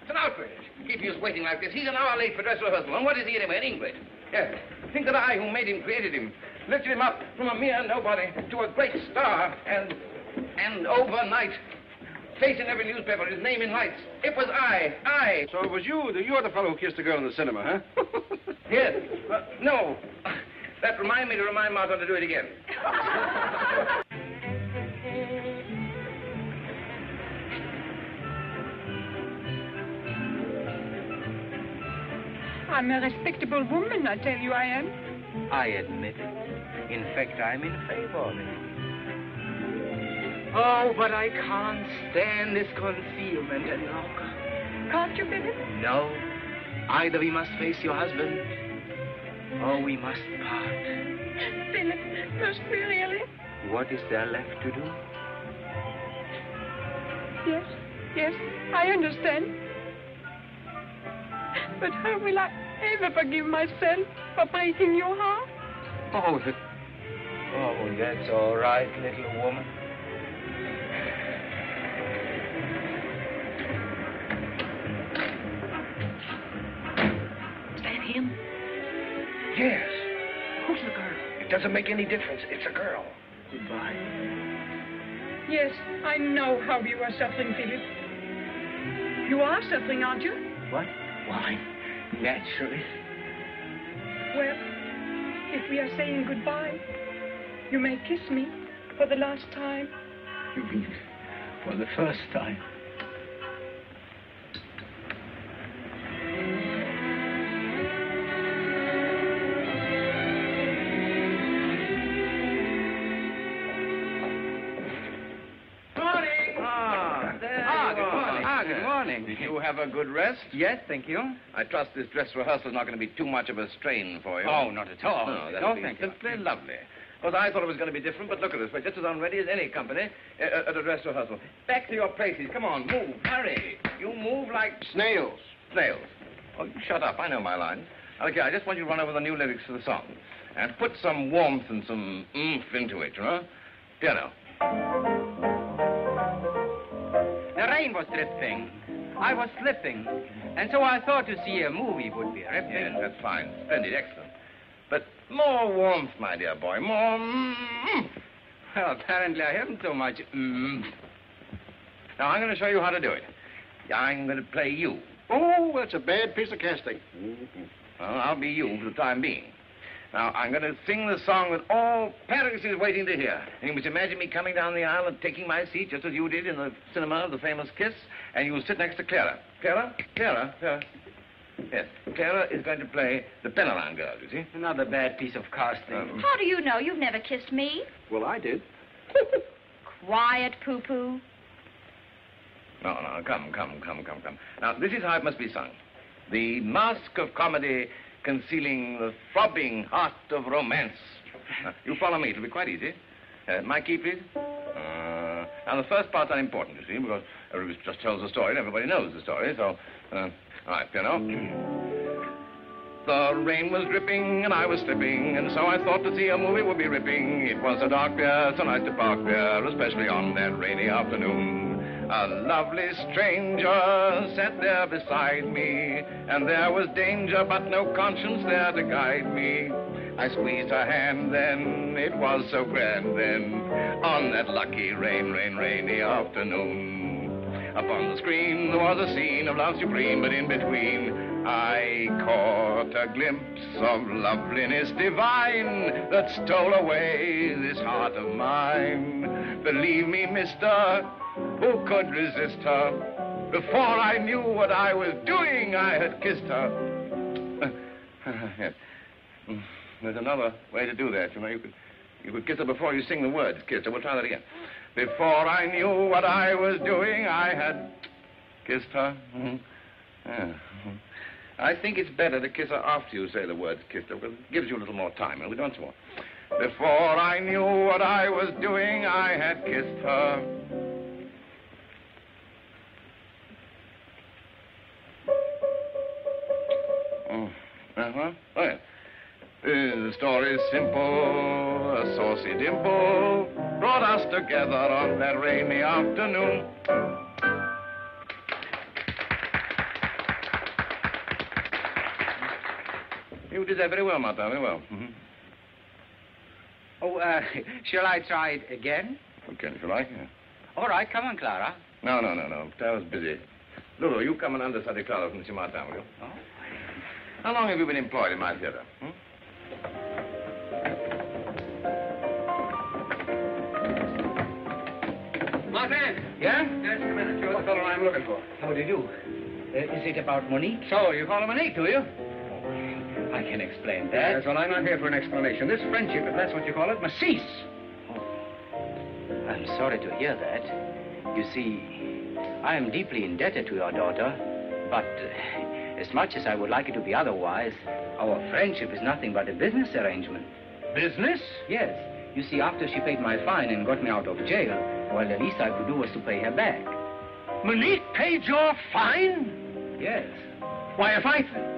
It's an outrage. Keeping us waiting like this. He's an hour late for dress rehearsal. And what is he anyway? An English. Yes. Think that I, who made him, created him, lifted him up from a mere nobody to a great star, and and overnight, face in every newspaper, his name in lights. It was I, I. So it was you, the, you're the fellow who kissed the girl in the cinema, huh? Yes. Uh, no. That reminded me to remind Martin to do it again. I'm a respectable woman, I tell you I am. I admit it. In fact, I'm in favor of it. Oh, but I can't stand this concealment any longer. Can't you, Philip? No. Either we must face your husband, or we must part. Philip, must we really? What is there left to do? Yes, yes, I understand. But how will I ever forgive myself for breaking your heart? Oh, the... oh, that's all right, little woman. Is that him? Yes. Who's the girl? It doesn't make any difference. It's a girl. Goodbye. Yes, I know how you are suffering, Philip. You are suffering, aren't you? What? Why? Naturally. Well, if we are saying goodbye, you may kiss me for the last time. You mean for the first time? You have a good rest? Yes, thank you. I trust this dress rehearsal is not going to be too much of a strain for you. Oh, not at all. No, No, that'll be thank you. simply lovely. Because I thought it was going to be different, but look at this. We're just as unready as any company uh, at a dress rehearsal. Back to your places. Come on, move. Hurry. You move like... Snails. Snails. Oh, you shut up. I know my lines. Okay, I just want you to run over the new lyrics to the song. And put some warmth and some oomph into it, you know? Piano. The rain was dripping. I was slipping. And so I thought to see a movie would be ripping. Yes, that's fine. Splendid, excellent. But more warmth, my dear boy. More mm. Well, apparently I haven't so much mm. Now, I'm going to show you how to do it. I'm going to play you. Oh, that's a bad piece of casting. Well, I'll be you for the time being. Now, I'm going to sing the song that all Paris is waiting to hear. And you must imagine me coming down the aisle and taking my seat, just as you did in the cinema of the famous Kiss, and you'll sit next to Clara. Clara? Clara? Clara? Yes, Clara is going to play the Penelon girl, you see? Another bad piece of casting. Um, how do you know? You've never kissed me. Well, I did. Quiet, poo-poo. No, no, come, come, come, come, come. Now, this is how it must be sung. The mask of comedy concealing the throbbing heart of romance. You follow me, it'll be quite easy. Uh, my key, please. Uh, now, the first part's unimportant, you see, because it just tells the story, and everybody knows the story, so... Uh, all right, piano. The rain was dripping and I was slipping, and so I thought to see a movie would be ripping. It was a dark pier, so nice to park there, especially on that rainy afternoon. A lovely stranger sat there beside me, and there was danger, but no conscience there to guide me. I squeezed her hand then, it was so grand then, on that lucky rain, rain, rainy afternoon. Upon the screen there was a scene of love supreme, but in between I caught a glimpse of loveliness divine that stole away this heart of mine. Believe me, mister, who could resist her? Before I knew what I was doing, I had kissed her. There's another way to do that, you know. You could You could kiss her before you sing the words. Kiss her. We'll try that again. Before I knew what I was doing, I had kissed her. Mhm. Yeah. I think it's better to kiss her after you say the words kissed her. It gives you a little more time. And we do once more. Before I knew what I was doing, I had kissed her. Uh-huh. Oh, yeah. The story's simple. A saucy dimple brought us together on that rainy afternoon. You did that very well, Martha, very well. Mm-hmm. Oh, uh, shall I try it again? Okay, shall I? Yeah. All right, come on, Clara. No, no, no, no. I was busy. Lulu, you come and understudy Clara from Martin, will you? Oh. How long have you been employed in my theater? Hmm? Martin! Yeah? Just a minute. You're the fellow I'm looking for. How do you do? Uh, is it about Monique? So, you call her Monique, do you? I can explain that. Yes, well, I'm not here for an explanation. This friendship, if that's what you call it, must cease. I'm sorry to hear that. You see, I am deeply indebted to your daughter, but uh, as much as I would like it to be otherwise, our friendship is nothing but a business arrangement. Business? Yes. You see, after she paid my fine and got me out of jail, well, the least I could do was to pay her back. Monique paid your fine? Yes. Why, if I...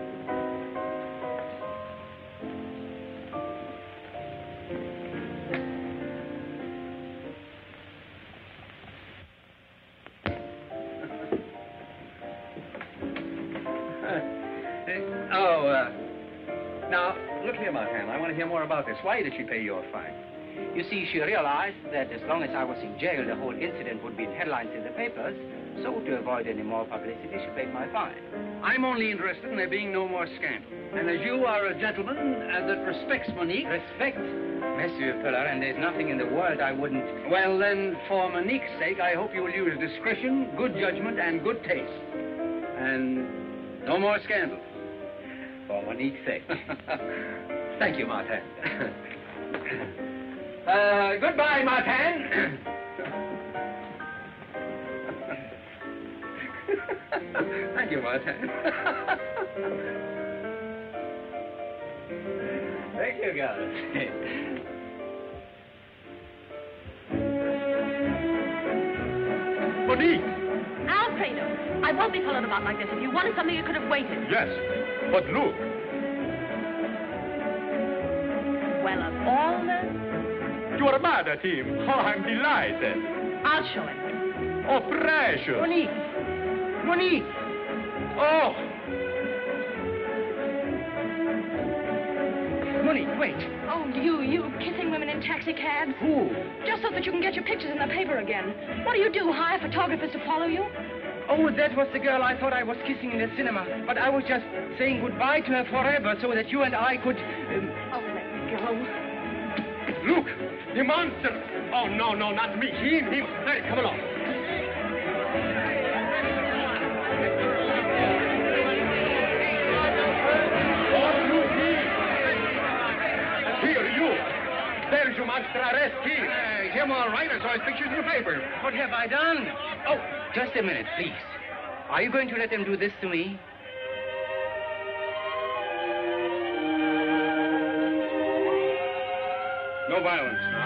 about this. Why did she pay your fine? You see, she realized that as long as I was in jail, the whole incident would be in headlines in the papers. So to avoid any more publicity, she paid my fine. I'm only interested in there being no more scandal. And as you are a gentleman uh, that respects Monique... Respect? Monsieur Fuller, and there's nothing in the world I wouldn't... Well, then, for Monique's sake, I hope you will use discretion, good judgment, and good taste. And no more scandal. For Monique's sake. Thank you, Martin. uh, goodbye, Martin. Thank you, Martin. Thank you, guys. Monique! Alfredo, I won't be followed about like this. If you wanted something, you could have waited. Yes, but look. You are mad at him. Oh, I'm delighted. I'll show him. Oh, precious. Monique! Monique! Oh! Monique, wait. Oh, you, you kissing women in taxicabs? Who? Just so that you can get your pictures in the paper again. What do you do, hire photographers to follow you? Oh, that was the girl I thought I was kissing in the cinema. But I was just saying goodbye to her forever so that you and I could... Um... Oh, let me go. Look! The monster! Oh, no, no, not me. Him, him. Hey, come along. Here, you. There's your monster arrest here. Hey, him all right. I saw his pictures in the paper. What have I done? Oh, just a minute, please. Are you going to let them do this to me? No violence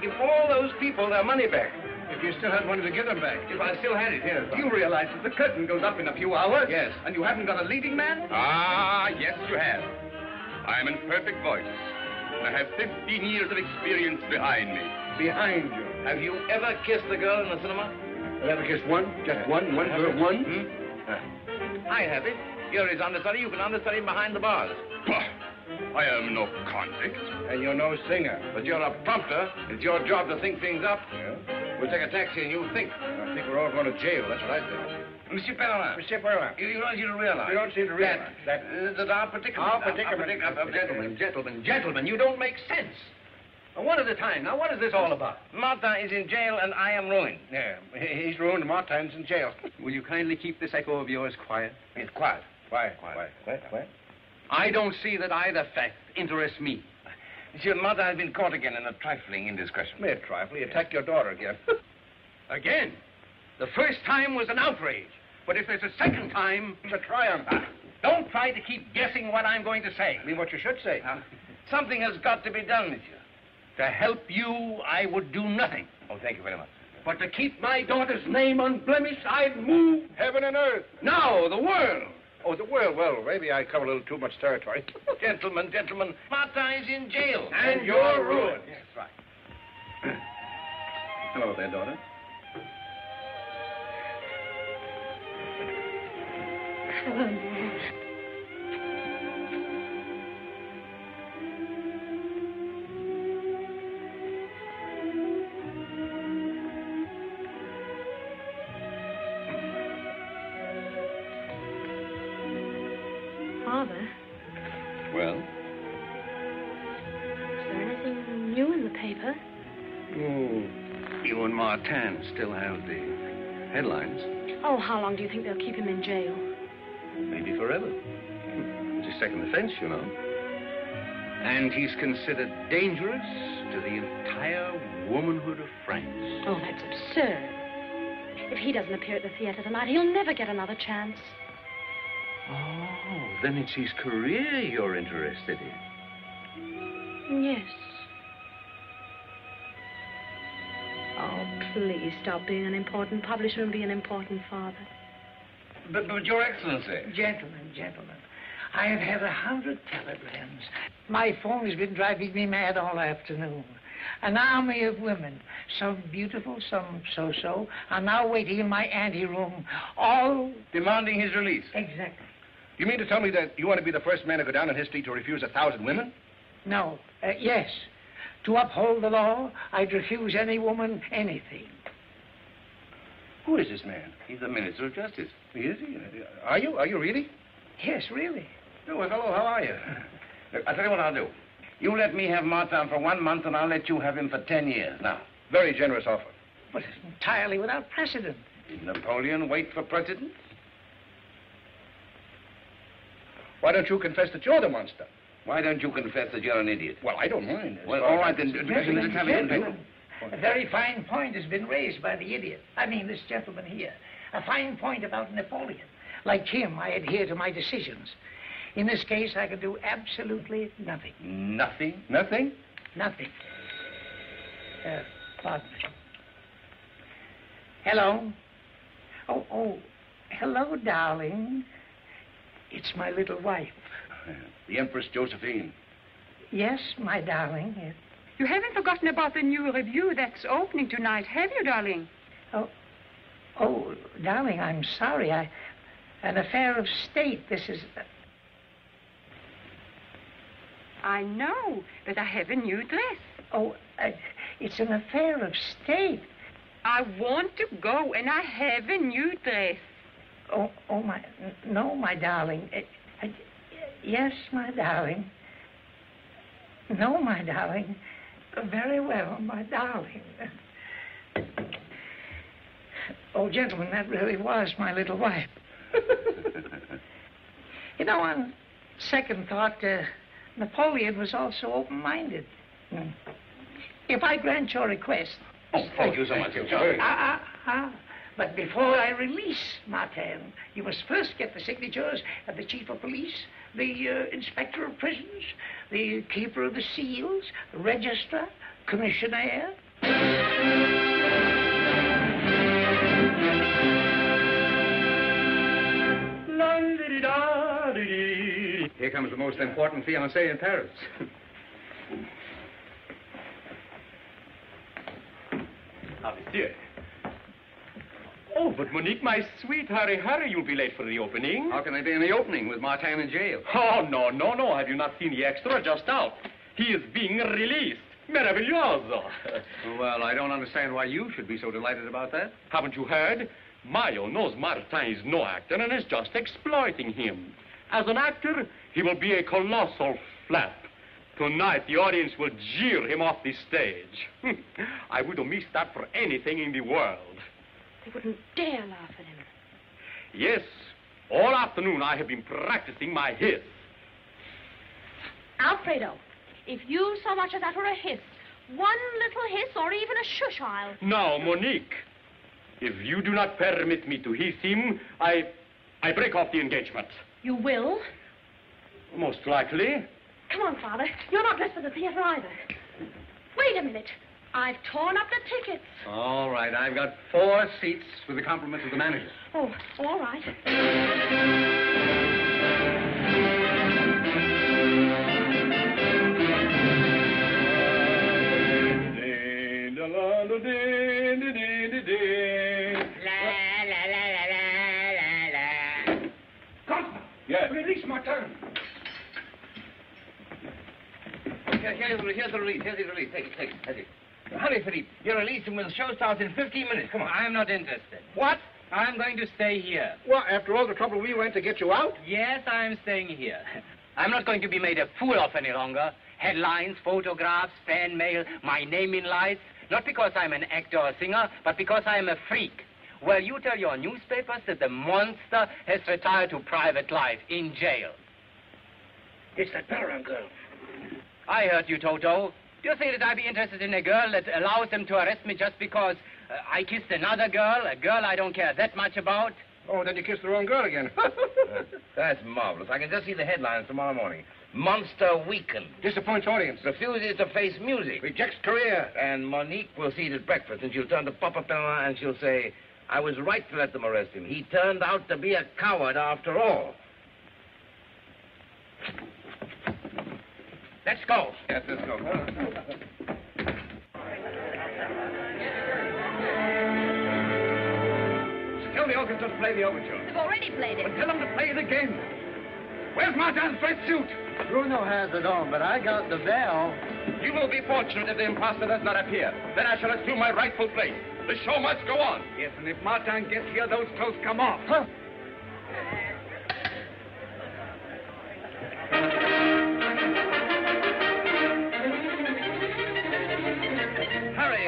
to give all those people their money back. If you still had money to give them back. If I still had it, here. You realize that the curtain goes up in a few hours? Yes. And you haven't got a leading man? Ah, yes, you have. I'm in perfect voice. I have 15 years of experience behind me. Behind you. Have you ever kissed a girl in the cinema? You ever kissed one? Just one? One girl? One? Hmm? I have it. You're his understudy. You can understudy him behind the bars. Bah! I am no convict. And you're no singer. But you're a prompter. It's your job to think things up. Yeah? We'll take a taxi and you think. I think we're all going to jail. That's what I think. Monsieur Pelerin. Monsieur Perrin. You, you don't seem to realize. You don't seem to realize that, uh, that our predicament. Our predicament. Our, our, Gentlemen, gentlemen, gentlemen, you don't make sense. One at a time. Now, what is this all about? Martin is in jail and I am ruined. Yeah, he's ruined. Martin's in jail. Will you kindly keep this echo of yours quiet? Yes, quiet. Quiet, quiet, quiet, quiet. I don't see that either fact interests me. Monsieur, mother has been caught again in a trifling indiscretion. Mere trifle. He attacked your daughter again. Again? The first time was an outrage. But if there's a second time... It's a triumph. Don't try to keep guessing what I'm going to say. I mean what you should say. Something has got to be done, monsieur. To help you, I would do nothing. Oh, thank you very much. But to keep my daughter's name unblemished, I'd move... Heaven and earth. Now, the world. Oh, the world. Well, maybe I cover a little too much territory. gentlemen, gentlemen, Martin is in jail. And you're ruined. Yes, right. Hello there, daughter. Hello, long do you think they'll keep him in jail? Maybe forever. Hmm. It's a second offense, you know. And he's considered dangerous to the entire womanhood of France. Oh, that's absurd. If he doesn't appear at the theater tonight, he'll never get another chance. Oh, then it's his career you're interested in. Yes. Oh, please stop being an important publisher and be an important father. But, but Your Excellency. Gentlemen, gentlemen, I have had a hundred telegrams. My phone has been driving me mad all afternoon. An army of women, some beautiful, some so-so, are now waiting in my anteroom, all... Demanding his release. Exactly. You mean to tell me that you want to be the first man to go down in history to refuse a thousand women? No, uh, yes. To uphold the law, I'd refuse any woman anything. Who is this man? He's the Minister of Justice. Is he? Are you? Are you really? Yes, really. Oh, well, hello. How are you? Look, I'll tell you what I'll do. You let me have Martin for one month, and I'll let you have him for ten years. Now, Very generous offer. But it's entirely without precedent. did Napoleon wait for presidents? Why don't you confess that you're the monster? Why don't you confess that you're an idiot? Well, I don't mind. Well, all right, then. Let's have it in paper. A very fine point has been raised by the idiot. I mean, this gentleman here. A fine point about Napoleon. Like him, I adhere to my decisions. In this case, I can do absolutely nothing. Nothing? Nothing? Nothing. Uh, pardon me. Hello? Oh, oh, hello, darling. It's my little wife. The Empress Josephine. Yes, my darling. You haven't forgotten about the new revue that's opening tonight, have you, darling? Oh, oh, darling, I'm sorry. I, an affair of state. This is. I know, but I have a new dress. Oh, uh, it's an affair of state. I want to go, and I have a new dress. Oh, oh, my, no, my darling. Uh, uh, yes, my darling. No, my darling. Very well, my darling. Oh, gentlemen, that really was my little wife. you know, on second thought, uh, Napoleon was also open-minded. If I grant your request... Oh, thank you so much. Ah, ah, ah. But before I release Martin, you must first get the signatures of the chief of police, the uh, inspector of prisons, the keeper of the seals, the registrar, commissionaire. Here comes the most important fiancé in Paris. ah, monsieur. Oh, but Monique, my sweet, hurry, eh, hurry. You'll be late for the opening. How can I be in the opening with Martin in jail? Oh, no, no, no. Have you not seen the extra just out? He is being released. Meraviglioso. well, I don't understand why you should be so delighted about that. Haven't you heard? Maillot knows Martin is no actor and is just exploiting him. As an actor, he will be a colossal flap. Tonight, the audience will jeer him off the stage. I wouldn't miss that for anything in the world. They wouldn't dare laugh at him. Yes, all afternoon I have been practicing my hiss. Alfredo, if you so much as utter a hiss, one little hiss or even a shush, I'll... Now, Monique, if you do not permit me to hiss him, I... I break off the engagement. You will? Most likely. Come on, Father. You're not dressed for the theater either. Wait a minute. I've torn up the tickets. All right, I've got four seats with the compliments of the manager. Oh, all right. Yes. Release Martin. Here, here's the release. Here's the release. Take it, take it, take it. Hurry, Philippe. You're released and the show starts in 15 minutes. Come on. I'm not interested. What? I'm going to stay here. Well, after all the trouble we went to get you out? Yes, I'm staying here. I'm not going to be made a fool of any longer. Headlines, photographs, fan mail, my name in lights. Not because I'm an actor or singer, but because I'm a freak. Well, you tell your newspapers that the monster has retired to private life in jail. It's that Paramount girl. I heard you, Toto. Do you think that I'd be interested in a girl that allows them to arrest me just because uh, I kissed another girl, a girl I don't care that much about? Oh, then you kissed the wrong girl again. That's marvelous. I can just see the headlines tomorrow morning. Monster weakened. Disappoints audience. Refuses to face music. Rejects career. And Monique will see it at breakfast, and she'll turn to Papa Pella and she'll say, I was right to let them arrest him. He turned out to be a coward after all. Let's go. Yes, let's go. Tell the orchestra to play the overture. They've already played it. But tell them to play it again. Where's Martin's red suit? Bruno has it on, but I got the bell. You will be fortunate if the impostor does not appear. Then I shall assume my rightful place. The show must go on. Yes, and if Martin gets here, those clothes come off. Huh?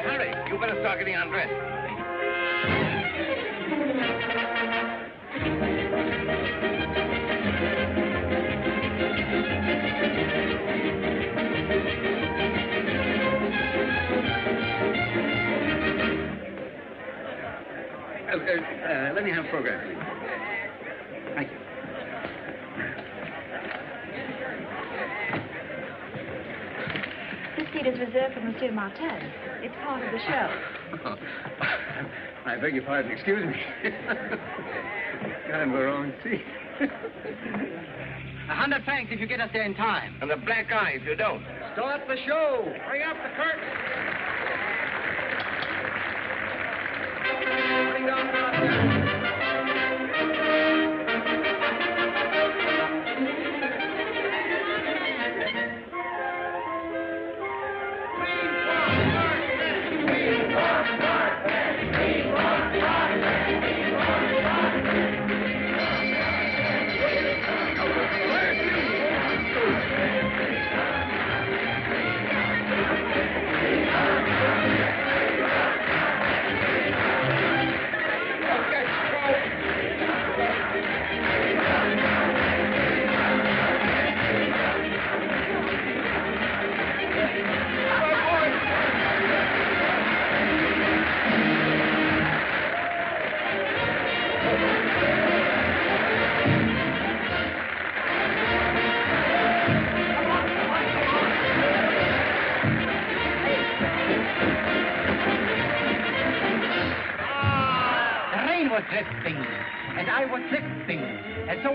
Hurry. You better start getting undressed. Uh, let me have a program, please. Thank you. This seat is reserved for Monsieur Martin. It's part of the show. I beg your pardon. Excuse me. Got in the wrong seat. A hundred francs if you get us there in time. And a black eye if you don't. Start the show. Bring up the curtain. Bring down Martin.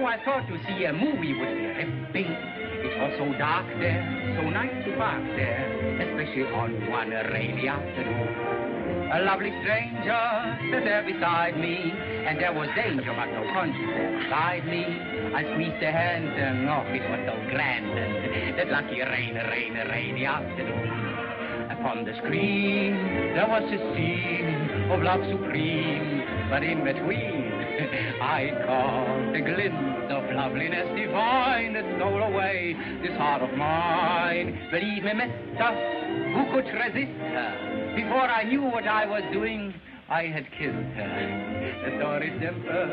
I thought to see a movie would be ripping. It was so dark there, so nice to park there, especially on one rainy afternoon. A lovely stranger stood there beside me, and there was danger, but no conscience beside me. I squeezed her hand, and oh, it was so grand, that lucky rain, rain, rainy afternoon. Upon the screen, there was a scene of love supreme, but in between, I caught a glimpse of loveliness divine that stole away this heart of mine. Believe me, mister, who could resist her? Before I knew what I was doing, I had kissed her. The story simple,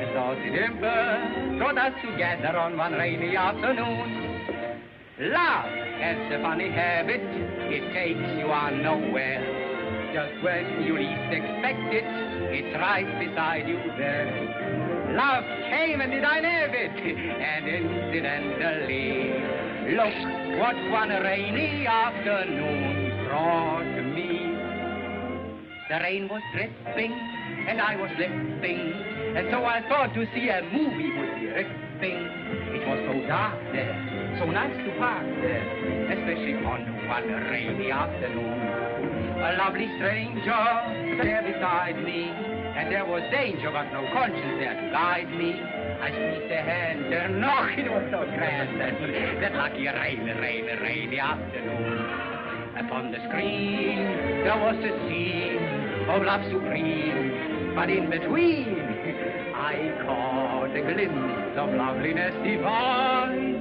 the story simple, brought us together on one rainy afternoon. Love has a funny habit, it takes you on nowhere. Just when you least expect it, it's right beside you there. Love came and did I have it, and incidentally, look what one rainy afternoon brought me. The rain was dripping, and I was slipping, and so I thought to see a movie would be ripping. It was so dark there, so nice to park there, especially on one rainy afternoon. A lovely stranger there beside me, and there was danger but no conscience there to guide me. I squeezed her hand, and oh, it was so grand, that, lucky rain, rain, rainy afternoon. Upon the screen there was a scene of love supreme, but in between I caught a glimpse of loveliness divine.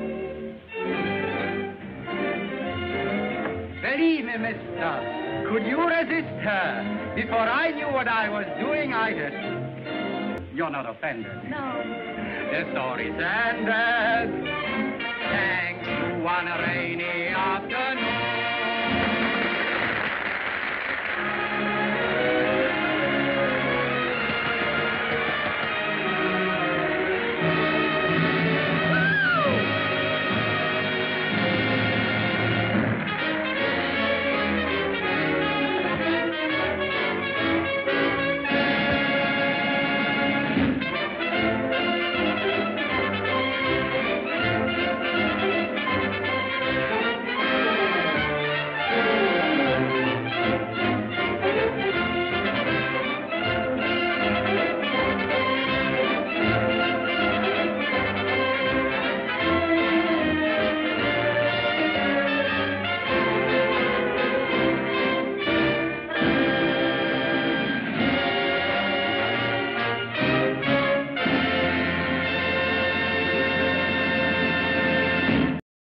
Believe me, mister, could you resist her? Before I knew what I was doing, I just... You're not offended. No. The story's ended. Thanks to one rainy afternoon.